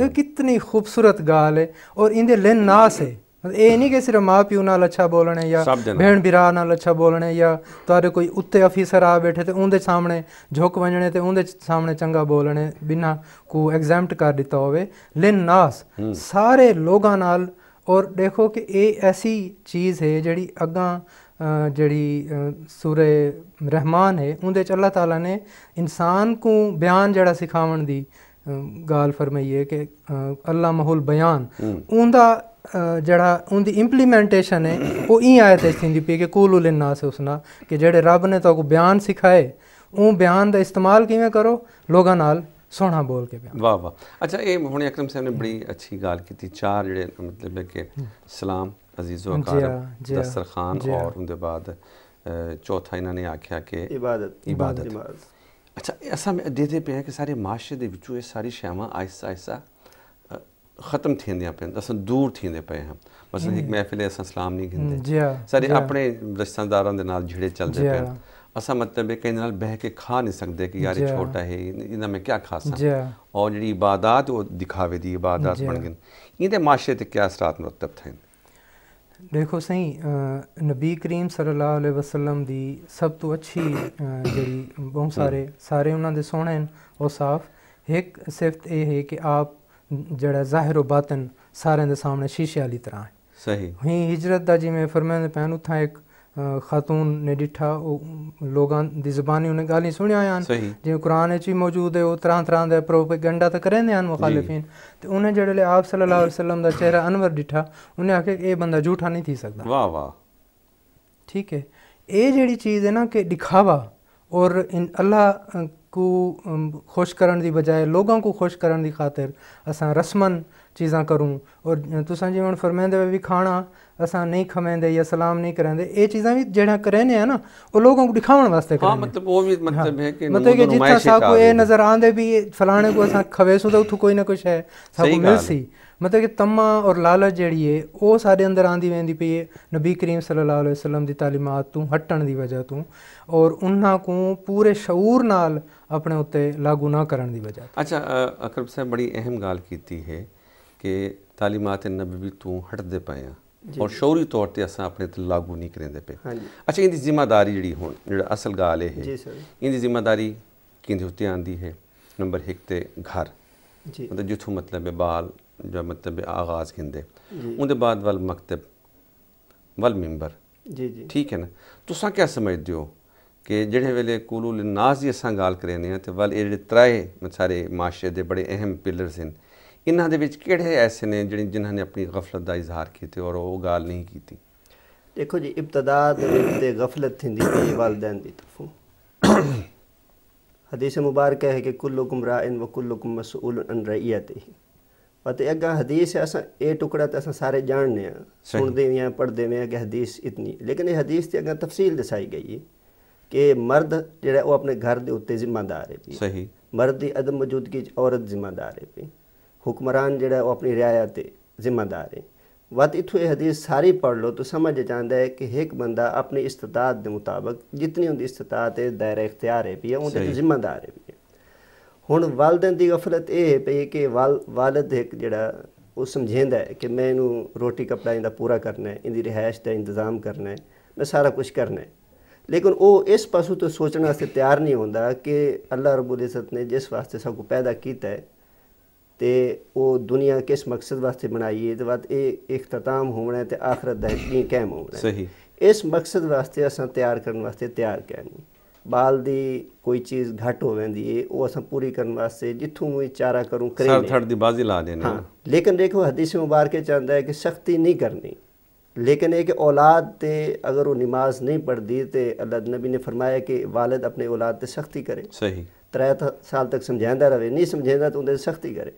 یہ کتنی خوبصورت گال ہے۔ اور ان دے لناس ہے۔ ਇਹ ਨਹੀਂ ਕਿ ਸਿਰਫ ਮਾਂ ਪਿਓ ਨਾਲ ਅੱਛਾ ਬੋਲਣਾ ਜਾਂ। ਭੈਣ ਭਰਾ ਨਾਲ ਅੱਛਾ ਬੋਲਣਾ ਜਾਂ ਤੁਹਾਡੇ ਕੋਈ ਉੱਤੇ ਅਫੀਸਰ ਆ ਬੈਠੇ ਤੇ ਉਹਦੇ ਸਾਹਮਣੇ ਝੁਕ ਵੰਜਣੇ ਤੇ ਉਹਦੇ ਸਾਹਮਣੇ ਚੰਗਾ ਬੋਲਣੇ ਬਿਨਾ ਕੋ ਐਗਜ਼ੈਂਪਟ ਕਰ ਦਿੱਤਾ ਹੋਵੇ ਲਿਨ ਨਾਸ ਸਾਰੇ ਲੋਕਾਂ ਨਾਲ ਔਰ ਦੇਖੋ ਕਿ ਇਹ ਐਸੀ ਚੀਜ਼ ਹੈ ਜਿਹੜੀ ਅੱਗਾ ਜਿਹੜੀ ਸੂਰੇ ਰਹਿਮਾਨ ਹੈ ਉਹਦੇ ਚ ਅੱਲਾਹ ਤਾਲਾ ਨੇ ਇਨਸਾਨ ਨੂੰ ਬਿਆਨ ਜਿਹੜਾ ਸਿਖਾਉਣ ਦੀ ਗਾਲ ਫਰਮਾਈ ਹੈ ਕਿ ਅੱਲਾ ਮਹੁਲ ਬਿਆਨ। ਉਹਦਾ ਜਿਹੜਾ ਉਹਦੀ ਇੰਪਲੀਮੈਂਟੇਸ਼ਨ ਹੈ ਉਹ ਇਹ ਆਇਤ ਥੀਂਦੀ ਪਈ ਕਿ ਕੂਲੂ ਲਿਨਾਸ ਉਸਨਾ ਕਿ ਜਿਹੜੇ ਰੱਬ ਨੇ ਤੁਹਾਨੂੰ ਬਿਆਨ ਸਿਖਾਏ ਉਹ ਬਿਆਨ ਦਾ ਇਸਤੇਮਾਲ ਕਿਵੇਂ ਕਰੋ? ਲੋਕਾਂ ਨਾਲ ਸੋਹਣਾ ਬੋਲ ਕੇ ਬਿਆਨ। ਵਾਹ ਵਾਹ। ਅੱਛਾ ਇਹ ਹੁਣ ਅਕਰਮ ਸਾਹਿਬ ਨੇ ਬੜੀ ਅੱਛੀ ਗੱਲ ਕੀਤੀ। ਚਾਰ ਜਿਹੜੇ ਮਤਲਬ ਹੈ ਕਿ ਸਲਾਮ ਅਜ਼ੀਜ਼ੋ ਅਕਾਰਬ ਹਾਂ। ਔਰ ਉਹਦੇ ਬਾਅਦ ਚੌਥਾ ਇਹਨਾਂ ਨੇ ਆਖਿਆ ਕਿ ਇਬਾਦਤ। ਇਬਾਦਤ। ਨਮਾਜ਼। ਅੱਛਾ ਇਹ ਅਸਾਂ ਦੇਖਦੇ ਪਏ ਹਾਂ ਕਿ ਸਾਰੇ ਮਾਸ਼ਰੇ ਦੇ ਵਿੱਚੋਂ ਇਹ ਸਾਰੀ ਸ਼ੈਵਾਂ ਆਹਿਸਤਾ ਆਹਿਸਤਾ ਅ, ਖਤਮ ਥੀਂਦੀਆਂ ਪਈਆਂ ਅਸਾਂ ਦੂਰ ਥੀਂਦੇ ਪਏ ਹਾਂ ਮਸਲਨ ਇੱਕ ਮਹਿਫਿਲ ਹੈ, ਅਸਾਂ ਸਲਾਮ ਨਹੀਂ ਜੀ ਗਿੰਦੇ ਹਾਂ, ਸਾਰੇ ਜੀ ਹਾਂ। ਆਪਣੇ ਰਿਸ਼ਤੇਦਾਰਾਂ ਦੇ ਨਾਲ ਜਿਹੜੇ ਚੱਲਦੇ ਜੀ ਪਏ ਹਾਂ। ਹਨ। ਅਸਾਂ ਮਤਲਬ ਹੈ ਕਿ ਇਹਨਾਂ ਨਾਲ ਬਹਿ ਕੇ ਖਾ ਨਹੀਂ ਸਕਦੇ ਕਿ ਯਾਰ ਇਹ ਜੀ ਹਾਂ। ਛੋਟਾ ਹੈ ਇਹਨਾਂ ਮੈਂ ਕੀ ਖਾ ਜੀ ਸਕਦਾ ਹਾਂ। ਔਰ ਜਿਹੜੀ ਇਬਾਦਤ ਉਹ ਦੇਖੋ ਸਹੀ ਅ, ਨਬੀ ਕਰੀਮ ਸੱਲੱਲਾਹੁ ਅਲੈਹਿ ਵਸੱਲਮ ਦੀ ਸਭ ਤੋਂ ਅੱਛੀ ਅ, ਜਿਹੜੀ ਬਹੁਤ ਸਾਰੇ ਸਾਰੇ ਉਹਨਾਂ ਦੇ ਸੋਹਣੇ ਹਨ ਉਹ ਸਾਫ਼ ਇੱਕ ਸਿਫਤ ਇਹ ਹੈ ਕਿ ਆਪ ਜਿਹੜਾ ਜ਼ਾਹਿਰ و ਬਾਤਨ ਸਾਰਿਆਂ ਦੇ ਸਾਹਮਣੇ ਸ਼ੀਸ਼ੇ ਵਾਲੀ ਤਰ੍ਹਾਂ ਹੈ ਸਹੀ ਹੀ ਹਿਜਰਤ ਦਾ ਜਿਵੇਂ ਫਰਮਾਉਂਦੇ ਪੈਣ ਉਥਾਂ ਇੱਕ خاتون نے ڈٹھا لوگاں دی زبانی انہیں گالی سنیا آن جی قرآن اچھی موجود ہے وہ طرح طرح دے پروپیگنڈا تو کریں ہیں مخالفین۔ جی۔ تے انہیں جڑے لے آپ صلی اللہ علیہ وسلم دا چہرہ انور ڈٹھا انہیں آکھے کہ اے بندہ جھوٹا نہیں تھی سکتا واہ واہ۔ ٹھیک ہے۔ اے جڑی چیز ہے نا کہ دکھاوا اور اللہ کو خوش کرن دی بجائے لوگوں کو خوش کرن دی خاطر اساں رسمن چیزاں کروں۔ اور تساں جی ہن فرمیندے بھی کھانا اساں نہیں کھویندے یا سلام نہیں کریندے اے چیزاں بھی جڑا کرنے ہیں نا او لوگوں کو دکھاون واسطے کرنے ہاں مطلب وہ بھی مطلب ہاں، ہے کہ مطلب کہ جتنا سا کو اے نظر آندے بھی فلانے کو اساں کھوے سو تے کوئی نہ کچھ ہے سا کو مل سی۔ مطلب کہ تما اور لالچ جڑی ہے وہ سارے اندر آندی ویندی پئی ہے۔ نبی کریم صلی اللہ علیہ وسلم دی تعلیمات تو ہٹن دی وجہ تو اور انہاں کو پورے شعور نال اپنے اوتے لاگو نہ کرن دی وجہ اچھا اکرم صاحب بڑی اہم گال کیتی ہے۔ کہ تعلیمات نبوی تو ہٹ دے پایا ہاں۔ جی، اور جی۔ شعوری طور تے اساں اپنے تے لاگو نہیں کریں دے پے ہاں جی۔ اچھا ان دی ذمہ داری جڑی ہون جڑا اصل گال ہے۔ ان دی ذمہ داری کیندے ہوتے آندی ہے؟ نمبر ایک تے گھر۔ مطلب جتھوں مطلب ہے بال جو مطلب آغاز کیندے۔ ان دے بعد ول مکتب ول ممبر۔ جی جی۔ ٹھیک ہے نا؟ تساں کیا سمجھ دیو کہ جڑے ویلے کولو لناس دی اساں گال کرنے ہیں تے ول اے جڑے ترائے مطلب سارے معاشرے دے بڑے اہم پلرز ہیں ਇਹਨਾਂ ਦੇ ਵਿੱਚ ਕਿਹੜੇ ਐਸੇ ਨੇ ਜਿਹੜੇ ਜਿਨ੍ਹਾਂ ਨੇ ਆਪਣੀ ਗਫਲਤ ਦਾ ਇਜ਼ਹਾਰ ਕੀਤੇ ਔਰ ਉਹ ਗੱਲ ਨਹੀਂ ਕੀਤੀ ਦੇਖੋ ਜੀ ਇਬਤਦਾ ਤੇ ਗਫਲਤ ਥਿੰਦੀ ਪਈ ਵਾਲਿਦੈਨ ਦੀ ਤਰਫੋਂ حدیث مبارکہ ہے کہ کلکم رائن و کلکم مسئول ان رعیت ہی پتہ اگا حدیث ہے اسا اے ٹکڑا تے اسا سارے جاننے ہاں، ہیں سن دے ہیں پڑھ دے ہیں کہ حدیث اتنی۔ لیکن یہ حدیث تے اگا تفصیل دسائی گئی ہے کہ مرد جڑا وہ اپنے گھر دے اوتے ذمہ دار ہے صحیح۔ مرد دی عدم موجودگی عورت ذمہ دار ہے ਹੁਕਮਰਾਨ ਜਿਹੜਾ ਉਹ ਆਪਣੀ ਰਿਆਇਆ ਤੇ ਜ਼ਿੰਮੇਦਾਰ ਹੈ। ਵਤ ਇਥੋਂ ਇਹ ਹਦੀਸ ਸਾਰੀ ਪੜ੍ਹ ਲਓ ਤਾਂ ਸਮਝ ਜਾਂਦਾ ਹੈ ਕਿ ਇੱਕ ਬੰਦਾ ਆਪਣੀ ਇਸਤਤਾਤ ਦੇ ਮੁਤਾਬਕ ਜਿਤਨੀ ਉਹਦੀ ਇਸਤਤਾਤ ਹੈ ਦਾਇਰਾ ਇਖਤਿਆਰ ਹੈ ਵੀ ਉਹਦੇ। ਤੇ ਜ਼ਿੰਮੇਦਾਰ ਹੈ ਵੀ ਹੁਣ ਵਾਲਦੈਨ ਦੀ ਗਫਲਤ ਇਹ ਹੈ ਪਈ ਕਿ ਵਾਲ ਵਾਲਦ ਇੱਕ ਜਿਹੜਾ ਉਹ ਸਮਝੇਂਦਾ ਹੈ ਕਿ ਮੈਂ ਇਹਨੂੰ ਰੋਟੀ ਕਪੜਾ ਇਹਦਾ ਪੂਰਾ ਕਰਨਾ ਹੈ ਇਹਦੀ ਰਿਹਾਇਸ਼ ਦਾ ਇੰਤਜ਼ਾਮ ਕਰਨਾ ਹੈ ਮੈਂ ਸਾਰਾ ਕੁਝ ਕਰਨਾ ਹੈ। ਲੇਕਿਨ ਉਹ ਇਸ ਪਾਸੋਂ ਤੋਂ ਸੋਚਣ ਵਾਸਤੇ ਤਿਆਰ ਨਹੀਂ ਹੁੰਦਾ ਕਿ ਅੱਲਾਹ ਰਬੁਲ ਇਜ਼ਤ ਨੇ ਜਿਸ ਵਾਸਤੇ ਸਭ ਨੂੰ ਪੈਦਾ ਕੀਤਾ ਹੈ ਤੇ ਉਹ ਦੁਨੀਆ ਕਿਸ ਮਕਸਦ ਵਾਸਤੇ ਬਣਾਈ ਹੈ ਤੇ ਬਾਅਦ ਇਹ ਇਖਤਤਾਮ ਹੋਣਾ ਹੈ ਤੇ ਆਖਰਤ ਦਾ ਕੀ ਕਾਇਮ ਹੋਣਾ ਹੈ। ਸਹੀ। ਇਸ ਮਕਸਦ ਵਾਸਤੇ ਅਸਾਂ ਤਿਆਰ ਕਰਨ ਵਾਸਤੇ ਤਿਆਰ ਕਰਨੀ ਬਾਲ ਦੀ ਕੋਈ ਚੀਜ਼ ਘੱਟ ਹੋ ਵੈਂਦੀ ਏ ਉਹ ਅਸਾਂ ਪੂਰੀ ਕਰਨ ਵਾਸਤੇ ਜਿੱਥੋਂ ਵੀ ਚਾਰਾ ਕਰੂੰ ਸਰ ਕਰੇ ਥੜ ਦੀ ਬਾਜ਼ੀ ਲਾ ਦੇਣੀ ਹਾਂ। ਲੇਕਿਨ ਦੇਖੋ ਹਦੀਸ ਮੁਬਾਰਕ ਚ ਆਂਦਾ ਹੈ ਕਿ ਸਖਤੀ ਨਹੀਂ ਕਰਨੀ। ਲੇਕਿਨ ਇਹ ਕਿ ਔਲਾਦ ਤੇ ਅਗਰ ਉਹ ਨਮਾਜ਼ ਨਹੀਂ ਪੜਦੀ ਤੇ ਅੱਲਾਹ ਦੇ ਨਬੀ ਨੇ ਫਰਮਾਇਆ ਕਿ ਵਾਲਿਦ ਆਪਣੇ ਔਲਾਦ ਤੇ ਸਖਤੀ ਕਰੇ। ਸਹੀ। ਤਰੇ ਸਾਲ ਤੱਕ ਸਮਝਾਉਂਦਾ ਰਵੇ ਨਹੀਂ ਸਮਝਾਉਂਦਾ ਤਾਂ ਉਹਦੇ ਸਖਤੀ ਕਰੇ।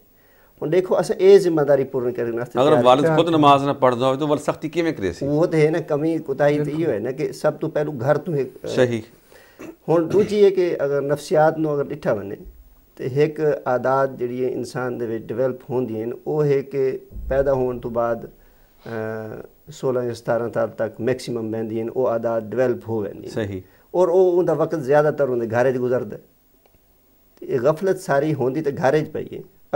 ਹੁਣ ਦੇਖੋ ਅਸਾਂ ਇਹ ਜ਼ਿੰਮੇਵਾਰੀ ਪੂਰਨ ਕਰਨ ਵਾਸਤੇ ਅਗਰ ਵਾਲਿਦ ਖੁਦ ਨਮਾਜ਼ ਨਾ ਪੜਦਾ ਹੋਵੇ ਤਾਂ ਵਲ ਸਖਤੀ ਕਿਵੇਂ ਕਰੇ ਸੀ? ਉਹ ਤੇ ਹੈ ਨਾ ਕਮੀ ਕੁਤਾਹੀ ਤੇ ਇਹ ਹੈ ਨਾ ਕਿ ਸਭ ਤੋਂ ਪਹਿਲੂ ਘਰ ਤੋਂ ਸਹੀ। ਹੁਣ ਦੂਜੀ ਹੈ ਕਿ ਅਗਰ ਨਫਸੀਆਤ ਨੂੰ ਅਗਰ ਡਿੱਠਾ ਵਨੇ ਤੇ ਇੱਕ ਆਦਾਤ ਜਿਹੜੀ ਹੈ ਇਨਸਾਨ ਦੇ ਵਿੱਚ ਡਿਵੈਲਪ ਹੁੰਦੀਆਂ ਨੇ ਉਹ ਹੈ ਕਿ ਪੈਦਾ ਹੋਣ ਤੋਂ ਬਾਅਦ ਅ, 16 ਜਾਂ 17 ਸਾਲ ਤੱਕ ਮੈਕਸਿਮਮ ਬੈਂਦੀਆਂ ਨੇ ਉਹ ਆਦਾਤ ਡਿਵੈਲਪ ਹੋ ਜਾਂਦੀਆਂ ਨੇ। ਸਹੀ। ਔਰ ਉਹ ਉਹਦਾ ਵਕਤ ਜ਼ਿਆਦਾਤਰ ਉਹਦੇ ਘਰੇ 'ਚ ਗੁਜ਼ਰਦਾ ਹੈ। ਇਹ ਗਫਲਤ ਸਾਰੀ ਹੁੰਦੀ ਤੇ ਘਰੇ 'ਚ ਪਈ ਹੈ।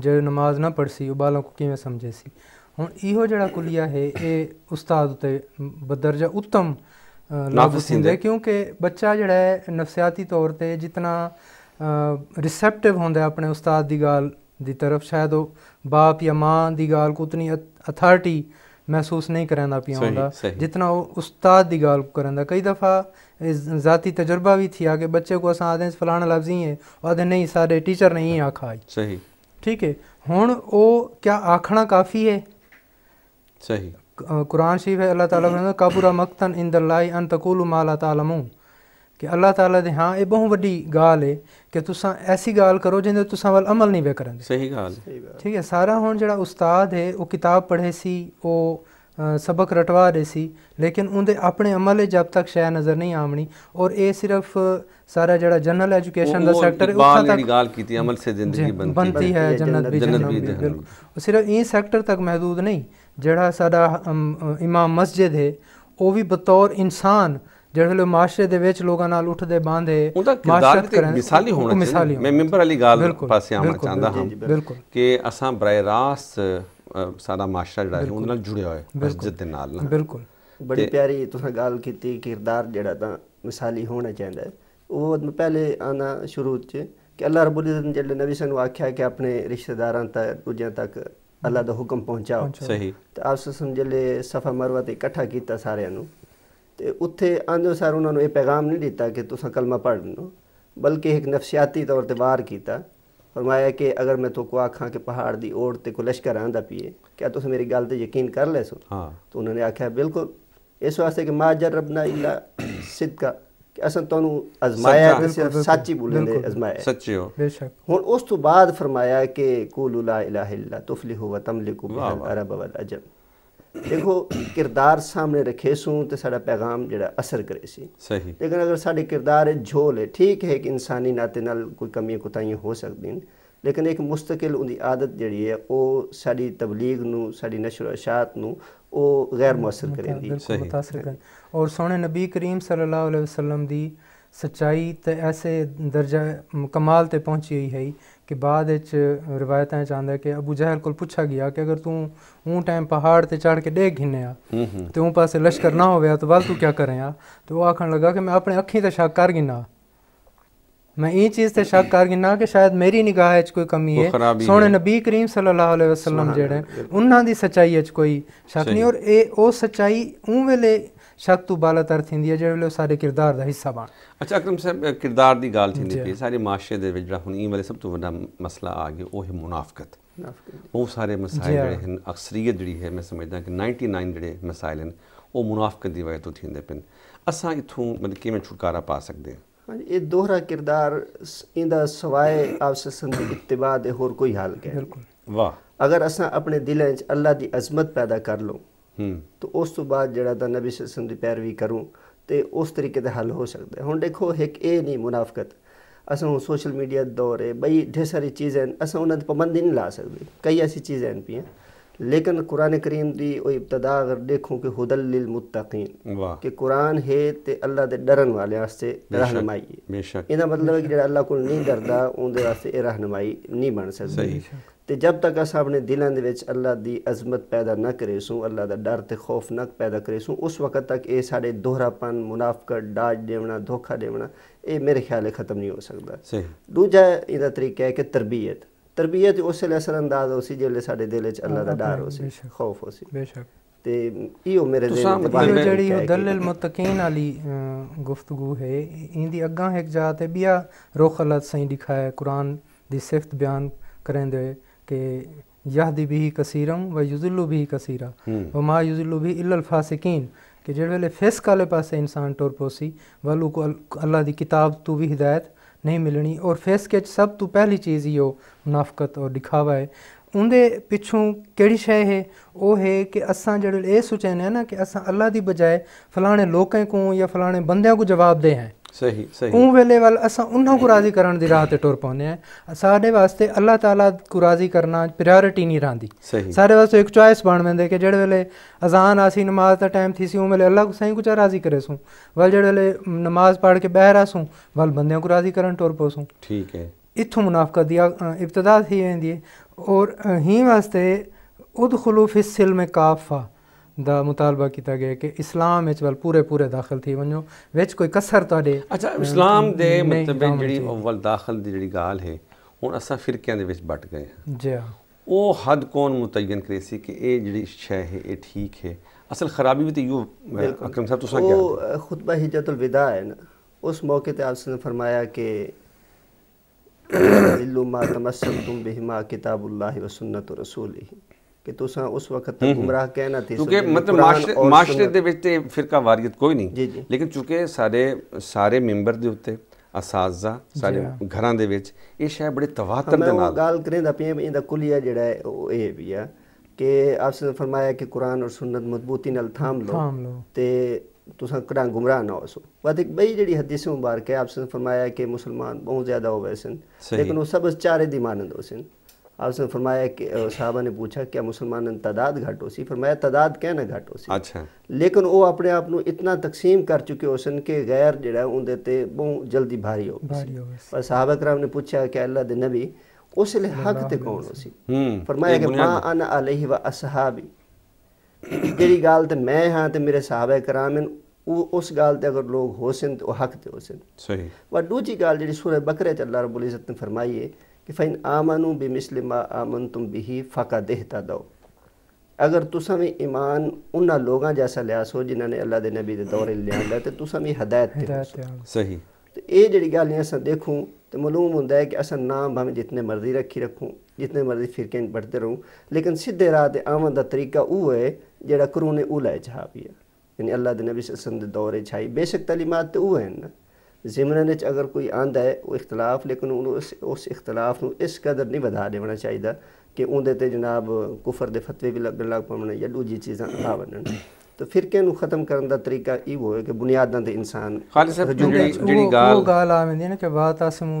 ਜਿਹੜੇ ਨਮਾਜ਼ ਨਾ ਪੜਸੀ ਉਹ ਬਾਲਾਂ ਕੋ ਕਿਵੇਂ ਸਮਝੇ ਸੀ? ਹੁਣ ਇਹੋ ਜਿਹੜਾ ਕੁਲੀਆ ਹੈ ਇਹ ਉਸਤਾਦ ਉਤੇ ਬਦਰਜਾ ਉੱਤਮ ਲਾਫਜ਼ ਹੁੰਦੇ ਕਿਉਂਕਿ ਬੱਚਾ ਜਿਹੜਾ ਹੈ ਨਫਸਿਆਤੀ ਤੌਰ ਤੇ ਜਿਤਨਾ ਰਿਸੈਪਟਿਵ ਹੁੰਦਾ ਆਪਣੇ ਉਸਤਾਦ ਦੀ ਗੱਲ ਦੀ ਤਰਫ ਸ਼ਾਇਦ ਉਹ ਬਾਪ ਜਾਂ ਮਾਂ ਦੀ ਗੱਲ ਕੋ ਉਤਨੀ ਅਥਾਰਟੀ محسوس نہیں کرنا پیا ہوں جتنا وہ استاد دی گال کرنا کئی دفعہ ذاتی تجربہ بھی تھیا کہ بچے کو اساں آدھے فلانا لفظ ہی ہے آدھے نہیں سارے ٹیچر نے ہی آکھا ہے صحیح ਠੀਕ ਹੈ। ਹੁਣ ਉਹ ਕਿਆ ਆਖਣਾ ਕਾਫੀ ਹੈ? ਸਹੀ। ਕੁਰਾਨ ਸ਼ਰੀਫ ਹੈ ਅੱਲਾਹ ਤਾਲਾ ਫਰਮਾਉਂਦਾ ਕਾਬੂਰਾ ਮਕਤਨ ਇੰਦੱਲਾਹੀ ਅਨ ਤਕੂਲੂ ਮਾ ਲਾ ਤਾਲਮੂ। ਕਿ ਅੱਲਾਹ ਤਾਲਾ ਦੇ ਹਾਂ ਇਹ ਬਹੁਤ ਵੱਡੀ ਗਾਲ ਹੈ ਕਿ ਤੁਸੀਂ ਐਸੀ ਗਾਲ ਕਰੋ ਜਿੰਦੇ ਤੁਸੀਂ ਵੱਲ ਅਮਲ ਨਹੀਂ ਵੇ ਕਰਨਦੇ ਸਹੀ ਗਾਲ। ਠੀਕ ਹੈ। ਸਾਰਾ ਹੁਣ ਜਿਹੜਾ ਉਸਤਾਦ ਹੈ ਉਹ ਕਿਤਾਬ ਪੜ੍ਹੇ ਸੀ ਉਹ ਸਬਕ ਰਟਵਾ ਰਹੇ ਸੀ ਲੇਕਿਨ ਉਹਦੇ ਆਪਣੇ ਅਮਲ ਜਬ ਤੱਕ ਸ਼ੈ ਨਜ਼ਰ ਨਹੀਂ ਆਵਣੀ ਔਰ ਇਹ ਸਿਰਫ ਸਾਰਾ ਜਿਹੜਾ ਜਨਰਲ ਐਜੂਕੇਸ਼ਨ ਦਾ ਸੈਕਟਰ ਹੈ ਉੱਥੇ ਤੱਕ ਗੱਲ ਕੀਤੀ ਅਮਲ ਸੇ ਜ਼ਿੰਦਗੀ ਬਣਦੀ ਹੈ। ਜੰਨਤ ਵੀ ਜਹਨਮ ਬਿਲਕੁਲ। ਉਹ ਸਿਰਫ ਇਹ ਸੈਕਟਰ ਤੱਕ ਮਹਦੂਦ ਨਹੀਂ ਜਿਹੜਾ ਸਾਡਾ ਇਮਾਮ ਮਸਜਿਦ ਹੈ ਉਹ ਵੀ ਬਤੌਰ ਇਨਸਾਨ ਜਿਹੜੇ ਲੋ ਮਾਸ਼ਰੇ ਦੇ ਵਿੱਚ ਲੋਕਾਂ ਨਾਲ ਉੱਠਦੇ ਬਾਂਦੇ ਮਾਸ਼ਰਤ ਕਰਨ ਮਿਸਾਲੀ ਹੋਣਾ ਚਾਹੀਦਾ। ਮੈਂ ਮੈਂਬਰ ਅਲੀ ਗਾਲ ਪਾਸੇ ਆਉਣਾ ਚਾਹੁੰਦਾ ਹਾਂ ਕਿ ਅਸਾਂ ਬਰਾਏ ਸਾਡਾ ਮਾਸ਼ਰਾ ਜਿਹੜਾ ਹੈ ਉਹਦੇ ਨਾਲ ਜੁੜਿਆ ਹੋਇਆ ਹੈ ਮਸਜਿਦ ਦੇ ਨਾਲ ਨਾ। ਬਿਲਕੁਲ। ਬੜੀ ਪਿਆਰੀ ਤੁਸੀਂ ਗੱਲ ਕੀਤੀ ਕਿਰਦਾਰ ਜਿਹੜਾ ਤਾਂ ਮਿਸਾਲੀ ਹੋਣਾ ਚਾਹੀਦਾ ਹੈ। ਉਹ ਮੈਂ ਪਹਿਲੇ ਆਣਾ ਸ਼ੁਰੂ ਚ ਕਿ ਅੱਲਾਹ ਰਬੁਲ ਇਜ਼ਤ ਨੇ ਜਿਹੜੇ ਨਬੀ ਸਾਨੂੰ ਆਖਿਆ ਕਿ ਆਪਣੇ ਰਿਸ਼ਤੇਦਾਰਾਂ ਤੱਕ ਦੂਜਿਆਂ ਤੱਕ ਅੱਲਾਹ ਦਾ ਹੁਕਮ ਪਹੁੰਚਾਓ। ਸਹੀ। ਤੇ ਆਪ ਸਸਮ ਜਿਹੜੇ ਸਫਾ ਮਰਵਾ ਤੇ ਇਕੱਠਾ ਕੀਤਾ ਸਾਰਿਆਂ ਨੂੰ। ਤੇ ਉੱਥੇ ਆਂਦੇ ਸਾਰ ਉਹਨਾਂ ਨੂੰ ਇਹ ਪੈਗਾਮ ਨਹੀਂ ਦਿੱਤਾ ਕਿ ਤੁਸੀਂ ਕਲਮਾ ਪੜ੍ਹ ਲਓ ਬਲਕਿ ਇੱਕ ਨਫਸੀਆਤੀ ਤੌਰ ਤੇ ਵਾਰ ਕੀਤਾ। ਫਰਮਾਇਆ ਕਿ ਅਗਰ ਮੈਂ ਤੋਂ ਕੋ ਆਖਾਂ ਕਿ ਪਹਾੜ ਦੀ ਓੜ ਤੇ ਕੋ ਲਸ਼ਕਰ ਆਂਦਾ ਪੀਏ ਕਿਆ ਤੁਸੀਂ ਮੇਰੀ ਗੱਲ ਤੇ ਯਕੀਨ ਕਰ ਲੈ ਸੋ ਹਾਂ ਤਾਂ ਉਹਨਾਂ ਨੇ ਆਖਿਆ ਬਿਲਕੁਲ ਇਸ ਵਾਸਤੇ ਕਿ ਮਾ ਜਰਬਨਾ ਇਲਾ ਸਿਦਕਾ ਕਿ ਅਸਾਂ ਤੁਹਾਨੂੰ ਅਜ਼ਮਾਇਆ। ਤੇ ਸਿਰਫ ਸੱਚ ਹੀ ਬੋਲਣ ਦੇ ਬਿਲਕੁਲ। ਅਜ਼ਮਾਇਆ ਸੱਚੇ ਹੋ ਬੇਸ਼ੱਕ ਹੁਣ ਉਸ ਤੋਂ ਬਾਅਦ ਫਰਮਾਇਆ ਕਿ ਕੂਲੂ ਲਾ ਇਲਾਹਾ ਇੱਲਾ ਤੁਫਲਿਹੂ ਵ ਤਮਲਿਕੂ ਵਾਹ, ਬਿਲ। ਅਰਬ ਵਲ ਅਜਮ دیکھو کردار سامنے رکھے سوں تو سارا پیغام جڑا اثر کرے سی۔ لیکن اگر سارے کردار جھول ہے ٹھیک ہے کہ انسانی ناتے نال کوئی کمیاں کوتاہیاں ہو سکتی ہیں لیکن ایک مستقل ان دی عادت جڑی ہے وہ ساری تبلیغ نو ساری نشر و اشاعت نو وہ غیر مؤثر کریں دی اور سونے نبی کریم صلی اللہ علیہ وسلم دی سچائی تے ایسے درجہ کمال تے پہنچی ہوئی ہے۔ ਕਿ ਬਾਅਦ ਵਿੱਚ ਰਿਵਾਇਤਾਂ ਚ ਆਉਂਦਾ ਹੈ ਕਿ ਅਬੂ ਜਹਲ ਕੋਲ ਪੁੱਛਿਆ ਗਿਆ ਕਿ ਅਗਰ ਤੂੰ ਉਹ ਟਾਈਮ ਪਹਾੜ ਤੇ ਚੜ ਕੇ ਡੇਗ ਹੂੰ ਹੂੰ ਤੇ ਉਹ ਪਾਸੇ ਲਸ਼ਕਰ ਨਾ ਹੋਵੇ ਤਾਂ ਵੱਲ ਤੂੰ ਕੀ ਕਰਿਆ ਤੇ ਉਹ ਆਖਣ ਲੱਗਾ ਕਿ ਮੈਂ ਆਪਣੇ ਅੱਖੀਂ ਤੇ ਸ਼ੱਕ ਕਰ ਗਿਨਾ ਮੈਂ ਇਹ ਚੀਜ਼ ਤੇ ਸ਼ੱਕ ਕਰ ਗਿਨਾ ਕਿ ਸ਼ਾਇਦ ਮੇਰੀ ਨਿਗਾਹ ਵਿੱਚ ਕੋਈ ਕਮੀ ਹੈ ਸੋਹਣੇ। ਨਬੀ ਕਰੀਮ ਸੱਲੱਲਾਹੁ ਅਲੈਹਿ ਵਸੱਲਮ ਜਿਹੜੇ। ਉਹਨਾਂ ਦੀ ਸਚਾਈ ਵਿੱਚ ਕੋਈ ਸ਼ੱਕ। ਨਹੀਂ ਔਰ ਇਹ ਉਹ ਸਚਾਈ ਉਹ ਵੇਲੇ ਸ਼ੱਕ ਤੋਂ ਬਾਲਾਤਰ ਥੀਂਦੀ ਹੈ ਜਿਹੜੇ ਵੇਲੇ ਉਹ ਸਾਡੇ ਕਿਰਦਾਰ ਦਾ ਹਿੱਸਾ ਬਣ। ਅੱਛਾ ਅਕਰਮ ਸਾਹਿਬ ਕਿਰਦਾਰ ਦੀ ਗੱਲ ਥੀਂਦੀ। ਪਈ ਸਾਰੇ ਮਾਸ਼ਰੇ ਦੇ ਵਿੱਚ ਜਿਹੜਾ ਹੁਣ ਇਹ ਵਾਲੇ ਸਭ ਤੋਂ ਵੱਡਾ ਮਸਲਾ ਆ ਗਿਆ ਉਹ ਹੈ ਮੁਨਾਫਕਤ। ਮੁਨਾਫਿਕ। ਬਹੁਤ ਸਾਰੇ ਮਸਾਇਲ। ਜਿਹੜੇ ਹਨ ਅਕਸਰੀਅਤ ਜਿਹੜੀ ਹੈ ਮੈਂ ਸਮਝਦਾ ਕਿ 99 ਜਿਹੜੇ ਮਸਾਇਲ ਹਨ ਉਹ ਮੁਨਾਫਕਤ ਦੀ ਵਜ੍ਹਾ ਤੋਂ ਥੀਂਦੇ ਪਏ ਅਸਾਂ ਇਥੋਂ ਮਤਲਬ ਕਿਵੇਂ ਛੁਟਕਾਰਾ ਪਾ ਸਕਦੇ ਹਾਂ? ਹਾਂਜੀ ਇਹ ਦੋਹਰਾ ਕਿਰਦਾਰ ਇਹਦਾ ਸਵਾਏ ਆਪਸਨ ਦੀ ਇਤਬਾ ਦੇ ਹੋਰ ਕੋਈ ਹੱਲ ਹੈ ਬਿਲਕੁਲ। ਵਾਹ। ਅਗਰ ਅਸਾਂ ਆਪਣੇ ਦਿਲਾਂ 'ਚ ਅੱਲਾ ਦੀ ਅਜ਼ਮਤ ਪੈਦਾ ਕਰ ਲਓ ਹੂੰ। ਤਾਂ ਉਸ ਤੋਂ ਬਾਅਦ ਜਿਹੜਾ ਤਾਂ ਨਬੀ ਸੱਸਮ ਦੀ ਪੈਰਵੀ ਕਰੂੰ ਤੇ ਉਸ ਤਰੀਕੇ ਦਾ ਹੱਲ ਹੋ ਸਕਦਾ ਹੁਣ ਦੇਖੋ ਇੱਕ ਇਹ ਨਹੀਂ ਮੁਨਾਫਕਤ। ਅਸਾਂ ਹੁਣ ਸੋਸ਼ਲ ਮੀਡੀਆ ਦੌਰ ਹੈ ਬਈ ਢੇਰ ਸਾਰੀ ਚੀਜ਼ਾਂ ਅਸਾਂ ਉਹਨਾਂ ਦੀ ਪਾਬੰਦੀ ਨਹੀਂ ਲਾ ਸਕਦੇ। ਕਈ ਐਸੀ ਚੀਜ਼ਾਂ ਪਈਆਂ ਲੇਕਿਨ ਕੁਰਾਨ ਕਰੀਮ ਦੀ ਉਹ ਇਬਤਦਾ ਅਗਰ ਦੇਖੋ ਕਿ ਹੁਦਲ ਲਿਲ ਮੁਤਕੀਨ ਵਾਹ। ਕਿ ਕੁਰਾਨ ਹੈ ਤੇ ਅੱਲਾ ਦੇ ਡਰਨ ਵਾਲਿਆਂ ਵਾਸਤੇ ਰਹਿਨਮਾਈ ਹੈ। ਬੇਸ਼ੱਕ। ਇਹਦਾ ਮਤਲਬ ਹੈ ਕਿ ਜਿਹੜਾ ਅੱਲਾ ਕੋਲ ਨਹੀਂ ਡਰਦਾ ਉਹਦੇ ਵਾਸਤੇ ਇਹ ਰਹਿਨਮਾਈ ਨਹੀਂ ਬਣ ਸਕਦੀ। تے جب تک اس اپنے دلوں دے وچ اللہ دی عظمت پیدا نہ کرے سوں اللہ دا ڈر تے خوف نہ پیدا کرے سوں اس وقت تک اے سارے دوہرا پن منافقت ڈاج دیونا دھوکہ دیونا اے میرے خیال ہے ختم نہیں ہو سکتا دوجا یہ طریقہ ہے کہ تربیت۔ تربیت اس لیے اثر انداز ہو سی جلے سارے دل وچ اللہ دا ڈر ہو سی خوف ہو سی۔ بے شک۔ تے ایو میرے ذہن وچ جڑی دل المتقین علی گفتگو ہے این اگاں ایک جات ہے بیا روخ اللہ سائیں دکھایا قرآن دی صفت بیان کریں دے۔ کہ یہدی بھی کثیرم و یزلو بھی کثیرہ و ما یزلو بھی الا الفاسقین کہ جڑ ویلے فیس کالے پاسے انسان ٹور پوسی ولو کو اللہ دی کتاب تو بھی ہدایت نہیں ملنی اور فیس کے سب تو پہلی چیز ہی ہو منافقت اور دکھاوا ہے۔ ان دے پچھوں کیڑی شے ہے؟ او ہے کہ اساں جڑے اے سوچنے نا کہ اساں اللہ دی بجائے فلانے لوکیں کو یا فلانے بندیاں کو جواب دے ہیں۔ ਲੋਕਾਂ ਕੋ ਜਾਂ ਫਲਾਣੇ ਬੰਦਿਆਂ ਕੋ ਜਵਾਬ ਦੇ ਹਾਂ ਸਹੀ ਸਹੀ ਉਹ ਵੇਲੇ ਵੱਲ ਅਸਾਂ ਉਹਨਾਂ ਕੋ ਰਾਜ਼ੀ ਕਰਨ ਦੀ ਰਾਹ ਤੇ ਟੁਰ ਪਾਉਂਦੇ ਆ ਸਾਡੇ ਵਾਸਤੇ ਅੱਲਾ ਤਾਲਾ ਕੋ ਰਾਜ਼ੀ ਕਰਨਾ ਪ੍ਰਾਇੋਰਟੀ ਨਹੀਂ ਰਹਿੰਦੀ ਸਹੀ ਸਾਡੇ ਵਾਸਤੇ ਇੱਕ ਚੁਆਇਸ ਬਣ ਵੰਦੇ ਕਿ ਜਿਹੜੇ ਵੇਲੇ ਅਜ਼ਾਨ ਆਸੀ ਨਮਾਜ਼ ਦਾ ਟਾਈਮ ਥੀ ਸੀ ਉਹ ਵੇਲੇ ਅੱਲਾ ਕੋ ਸਹੀ ਕੁਛ ਰਾਜ਼ੀ ਕਰੇ ਸੂ ਵੱਲ ਜਿਹੜੇ ਵੇਲੇ ਨਮਾਜ਼ ਪੜ੍ਹ ਕੇ ਬਹਿ ਰਾਸੂ ਵੱਲ ਬੰਦਿਆਂ ਕੋ ਰਾਜ਼ੀ ਕਰਨ ਟੁਰ ਪੋਸੂ ਠੀਕ ਹੈ ਇਥੋਂ ਮੁਨਾਫਕਤ ਦੀ ਅ, ਇਬਤਦਾ ਥੀ वेंदी ਹੈ ਔਰ ਅ, ਹੀ ਵਾਸਤੇ ਉਦਖਲੂ ਫੀ ਸਿਲਮ ਕਾਫਾ دا مطالبہ کیتا گیا کہ اسلام وچ ول پورے پورے داخل تھی ونجو وچ کوئی کسر تہاڈے اچھا اسلام دے مطلب جڑی اول داخل دی جڑی گال ہے ہن اساں فرقیاں دے وچ بٹ گئے ہاں۔ جی ہاں۔ او حد کون متعین کرے سی کہ اے جڑی شے ہے اے ٹھیک ہے۔ اصل خرابی بھی تے یو اکرم صاحب تساں کیا خطبہ حجۃ الوداع ہے نا اس موقع تے آپ نے فرمایا کہ *clears throat* ما تمسکتم بہما کتاب اللہ و سنت رسولہ۔ ਕਿ ਤੁਸੀਂ ਉਸ ਵਕਤ ਤੱਕ ਗੁੰਮਰਾਹ ਕਹਿਣਾ ਸੀ ਕਿਉਂਕਿ ਮਤਲਬ ਮਾਸ਼ਰੇ ਦੇ ਵਿੱਚ ਤੇ ਫਿਰਕਾ ਵਾਰੀਅਤ ਕੋਈ ਨਹੀਂ। ਲੇਕਿਨ ਚੁਕੇ ਸਾਡੇ ਸਾਰੇ ਮੈਂਬਰ ਦੇ ਉੱਤੇ ਅਸਾਜ਼ਾ ਸਾਡੇ ਘਰਾਂ ਦੇ ਵਿੱਚ ਇਹ ਸ਼ਾਇਦ ਬੜੇ ਤਵਾਤਰ ਦੇ ਨਾਲ। ਗੱਲ ਕਰੇ ਦਾ ਪਈ ਇਹਦਾ ਕੁਲੀਆ ਜਿਹੜਾ ਹੈ ਉਹ ਇਹ ਵੀ ਆ ਕਿ ਆਪਸ ਫਰਮਾਇਆ ਕਿ ਕੁਰਾਨ ਔਰ ਸੁਨਨਤ ਮਜ਼ਬੂਤੀ ਨਾਲ ਥਾਮ ਲਓ ਤੇ ਤੁਸੀਂ ਕਦਾਂ ਗੁੰਮਰਾਹ ਨਾ ਹੋਸੋ ਬਾਤ ਇੱਕ ਬਈ ਜਿਹੜੀ ਹਦੀਸ ਮੁਬਾਰਕ ਹੈ ਆਪਸ ਨੇ ਫਰਮਾਇਆ ਕਿ ਮੁਸਲਮਾਨ ਬਹੁਤ ਜ਼ਿਆਦਾ ਹੋਵੇ ਸਨ ਲੇਕਿਨ ਉਹ ਸਭ ਚਾਰੇ ਦੀ ਮਾਨੰਦ ਹੋਸਨ हो सन आपने फरमाया कि अ, साहबा ने पूछा क्या मुसलमान तादाद घट हो सी फरमाया तादाद क्या ना घट हो सी ਅੱਛਾ ਲੇਕਿਨ ਉਹ ਆਪਣੇ ਆਪ ਨੂੰ ਇਤਨਾ ਤਕਸੀਮ ਕਰ ਚੁੱਕੇ ਹੋ ਸਨ ਕਿ ਗੈਰ ਜਿਹੜਾ ਉਹਦੇ ਤੇ ਬਹੁਤ ਜਲਦੀ ਭਾਰੀ ਹੋ ਗਈ ਭਾਰੀ ਸੀ ਹੋ ਗਈ ਸੀ। ਪਰ ਸਾਹਬਾ ਕਰਮ ਨੇ ਪੁੱਛਿਆ ਕਿ ਅੱਲਾ ਦੇ ਨਬੀ ਉਸ ਲਈ ਹੱਕ ਤੇ ਕੌਣ ਹੋ ਸੀ ਹੂੰ ਫਰਮਾਇਆ ਇਹ ਕਿ ਬੁਨਿਆਦ- ਮਾ ਅਨ ਅਲੈਹਿ व ਅਸਹਾਬੀ ਜਿਹੜੀ ਗੱਲ ਤੇ ਮੈਂ ਹਾਂ ਤੇ ਮੇਰੇ ਸਾਹਬਾ ਕਰਾਮ ਹਨ ਉਹ ਉਸ ਗੱਲ ਤੇ ਅਗਰ ਲੋਕ ਹੋ ਸਨ ਤੇ ਉਹ ਹੱਕ ਤੇ ਹੋ ਸਨ ਸਹੀ ਵਾ ਦੂਜੀ ਗੱਲ ਜਿਹੜੀ ਸੂਰੇ ਬਕਰੇ ਚ ਅੱਲਾਹ ਰਬੁਲ ਇਜ਼ਤ ਨੇ ਫਰਮਾਈ ਹੈ کہ فَإِنْ آمَنُوا بِمِثْلِ مَا آمَنْتُمْ بِهِ فَقَدْ اهْتَدَوْا اگر تساں وی ایمان انہاں لوگاں جیسا لیاس ہو جنہاں نے اللہ دے نبی دے دور لیاندا تے تساں وی ہدایت تے صحیح اے جڑی گلیاں اساں دیکھوں تو ملوم ہوندا ہے کہ اساں نام بھاویں جتنے مرضی رکھی رکھوں جتنے مرضی فرقے بڑھتے رہوں لیکن سیدھے راہ تے آون دا طریقہ او ہے جڑا کرونے اولا چھا پیا یعنی اللہ دے نبی صلی اللہ علیہ دور چھائی بے شک تعلیمات تے او ہیں نا کوئی ਚ ਅਗਰ ਕੋਈ ਆਂਦਾ ਹੈ ਉਹ ਇਖਤਲਾਫ ਲੇਕਿਨ ਉਹਨੂੰ اس ਉਸ ਇਖਤਲਾਫ ਨੂੰ ਇਸ ਕਦਰ ਨਹੀਂ ਵਧਾ ਦੇਣਾ ਚਾਹੀਦਾ ਕਿ ਉਹਦੇ ਤੇ ਜਨਾਬ ਕੁਫਰ ਦੇ ਫਤਵੇ لگ ਲੱਗਣ ਲੱਗ یا ਜਾਂ ਦੂਜੀ ਚੀਜ਼ਾਂ ਆ تو فرقے نو ختم کرن دا طریقہ ای وہ ہے کہ بنیاداں تے انسان خالص جڑی گال وہ گال آویں دی نا کہ وا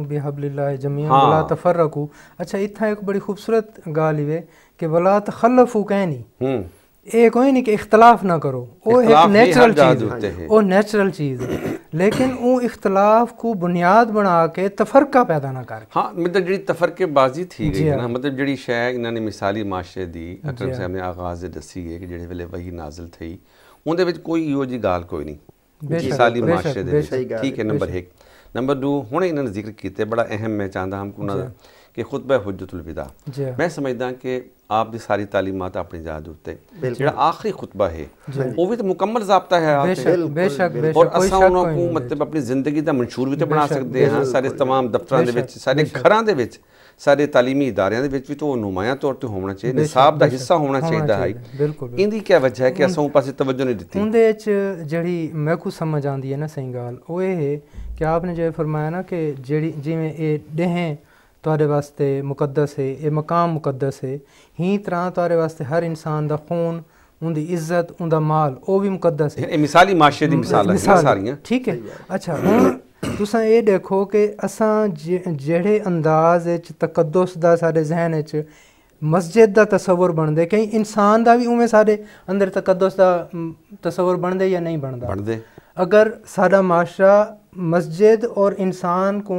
بی حبل اللہ جميعا ہاں۔ بلا تفرقو اچھا ایتھا ایک بڑی خوبصورت گال وے کہ ولا تخلفو کہنی ہم ایک ہوئی نہیں کہ اختلاف نہ کرو او اختلاف ایک نیچرل چیز ہے او نیچرل چیز ہے۔ لیکن او اختلاف کو بنیاد بنا کے تفرقہ پیدا نہ کر۔ ہاں مطلب جڑی تفرقے بازی تھی گئی جی نا۔ ہاں۔ مطلب جڑی شے انہوں نے مثالی معاشرے دی جی اکرم ہاں۔ صاحب نے آغاز دسی گئے کہ جڑے ویلے وہی نازل تھی ان دے وچ کوئی یو جی گال کوئی نہیں۔ مثالی معاشرے دے ٹھیک ہے نمبر 1 نمبر 2 ہن انہوں نے ذکر کیتے بڑا اہم میں چاہندا ہاں، ہم کو نہ جی۔ ਕਿ ਖੁਤਬਾ ਹੁਜਤੁਲ ਵਿਦਾ ਜੀ ਹਾਂ। ਮੈਂ ਸਮਝਦਾ ਕਿ ਆਪ ਦੀ ਸਾਰੀ ਤਾਲੀਮਾਤ ਆਪਣੀ ਜਾਤ ਉੱਤੇ ਜਿਹੜਾ ਆਖਰੀ ਖੁਤਬਾ ਹੈ ਉਹ ਵੀ ਤਾਂ ਮੁਕੰਮਲ ਜ਼ਾਬਤਾ ਹੈ ਆਪ ਤੇ। ਬੇਸ਼ੱਕ ਬੇਸ਼ੱਕ ਬੇਸ਼ੱਕ ਔਰ ਕੋਈ ਅਸਾਂ ਸ਼ੱਕ ਉਹਨਾਂ ਕੋਈ ਨੂੰ ਨਹੀਂ ਮਤਲਬ ਆਪਣੀ ਜ਼ਿੰਦਗੀ ਦਾ ਮਨਸ਼ੂਰ ਵੀ ਤੇ ਬਣਾ ਬੇਸ਼ੱਕ, ਸਕਦੇ ਹਾਂ ਸਾਰੇ तमाम ਦਫ਼ਤਰਾਂ ਦੇ ਵਿੱਚ ਸਾਰੇ ਘਰਾਂ ਦੇ ਵਿੱਚ ਸਾਰੇ ਤਾਲੀਮੀ ਇਦਾਰਿਆਂ ਦੇ ਵਿੱਚ ਵੀ ਤਾਂ ਉਹ ਨੁਮਾਇਆਂ ਤੌਰ ਤੇ ਹੋਣਾ ਚਾਹੀਦਾ ਬੇਸ਼ੱਕ, ਨਿਸਾਬ ਦਾ ਬੇਸ਼ੱਕ, ਹਿੱਸਾ ਹੋਣਾ ਹੋਣਾ ਚਾਹੀਦਾ ਹੈ ਚਾਹੀਦਾ, ਬਿਲਕੁਲ, ਬਿਲਕੁਲ। ਇਹਦੀ ਕੀ ਵਜ੍ਹਾ ਹੈ ਕਿ ਅਸਾਂ ਉਹ ਪਾਸੇ ਤਵੱਜੋ ਨਹੀਂ ਦਿੱਤੀ ਉਹਦੇ ਚ ਜਿਹੜੀ ਮੈਂ ਕੋ ਸਮਝ ਆਂਦੀ ਹੈ ਨਾ ਸਹੀ ਗੱਲ ਉਹ ਇਹ ਹੈ ਕਿ ਆਪਨੇ ਜਿਵੇਂ ਫਰਮਾਇਆ ਨਾ ਕਿ ਜਿਹੜੀ ਜਿਵੇਂ ਇਹ ਡੇਹੇ تے واسطے مقدس ہے یہ مقام مقدس ہے ہی طرح تے واسطے ہر انسان دا خون ان دی عزت ان دا مال او بھی مقدس ہے مثالی معاشرے دی مثال ہے ٹھیک ہے اچھا ہن تساں اے دیکھو کہ اساں جڑے انداز وچ تقدس دا سارے ذہن وچ مسجد دا تصور بندے کہیں انسان دا بھی اوویں سارے اندر تقدس دا تصور بندے یا نہیں بندا بندے اگر سارا معاشرہ مسجد اور انسان کو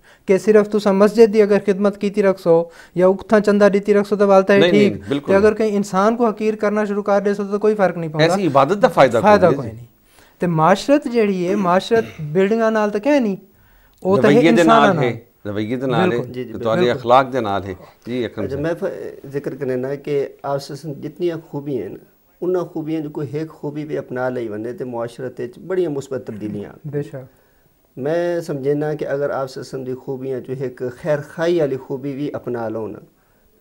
کہ صرف تو مسجد دی اگر خدمت کیتی رکھسو یا اکتھا چندہ دیتی رکھسو تو والتا ہے ٹھیک۔ تے اگر کہیں انسان کو حقیر کرنا شروع کر دے سو تو کوئی فرق نہیں پہنگا ایسی عبادت دا فائدہ, فائدہ کوئی جی۔ نہیں۔ تے معاشرت جڑی ہے معاشرت بلڈنگاں نال تو کہہ نہیں او تے انساناں نال رویے دے نال ہے جی، جی، تہاڈے اخلاق دے نال ہے۔ جی اکرم صاحب میں ذکر کرنے نا کہ آپ سے جتنی خوبیاں ہیں انہاں خوبیاں جو کوئی ایک خوبی بھی اپنا لئی ونے تے معاشرت بڑی مثبت تبدیلیاں۔ بے شک۔ मैं समझना कि अगर आपसे दी खूबियाँ जो एक खैर खाई वाली खूबी भी अपना लो ना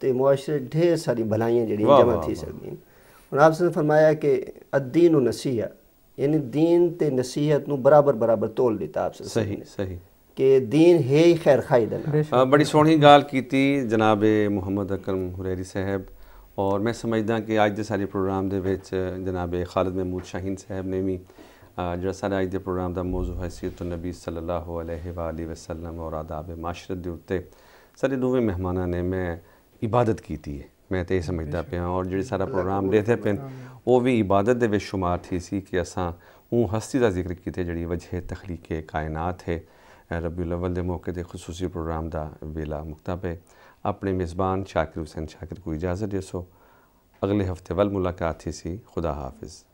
तो मुआशरे ढेर सारी भलाइयाँ जड़ी वाह, जमा वाह, थी वाह। सकती और आपसे फरमाया कि अद्दीन व नसीहा यानी दीन ते नसीहत ਨੂੰ ਬਰਾਬਰ ਬਰਾਬਰ ਤੋਲ ਦਿੱਤਾ ਆਪਸੇ ਸਹੀ ਸਹੀ ਕਿ ਦੀਨ ਹੈ ਹੀ ਖੈਰ ਖਾਈ ਦਾ ਨਾਮ ਬੇਸ਼ੱਕ ਅ, ਬੜੀ ਸੋਹਣੀ ਗੱਲ ਕੀਤੀ ਜਨਾਬ ਮੁਹੰਮਦ ਅਕਰਮ ਹੁਰੈਰੀ ਸਾਹਿਬ ਔਰ ਮੈਂ ਸਮਝਦਾ ਕਿ ਅੱਜ ਦੇ ਸਾਰੇ ਪ੍ਰੋਗਰਾਮ ਦੇ ਵਿੱਚ ਜਨਾਬ ਖਾਲਿਦ ਮਹਿਮੂਦ ਸ਼ਾਹੀਨ ਸਾਹਿਬ ਨੇ ਵੀ ਅ, جو سارے اج دے پروگرام دا موضوع حصیت النبی صلی اللہ علیہ وآلہ وسلم اور آداب معاشرت دیوتے سارے دوویں مہمانہ نے میں عبادت کی تھی ہے۔ میں تو یہ پہ ہوں اور جو سارا پروگرام دے تھے پہن وہ بھی عبادت دے بے شمار تھی سی کہ اساں سوں ہستی دا ذکر کی تھے جڑی وجہ تخلیق کائنات ہے۔ ربی الاول کے موقع دے خصوصی پروگرام دا ویلا مکتب ہے۔ اپنے میزبان شاکر حسین شاکر کو اجازت دیسو۔ اگلے ہفتے ولاقات تھی سی۔ خدا حافظ۔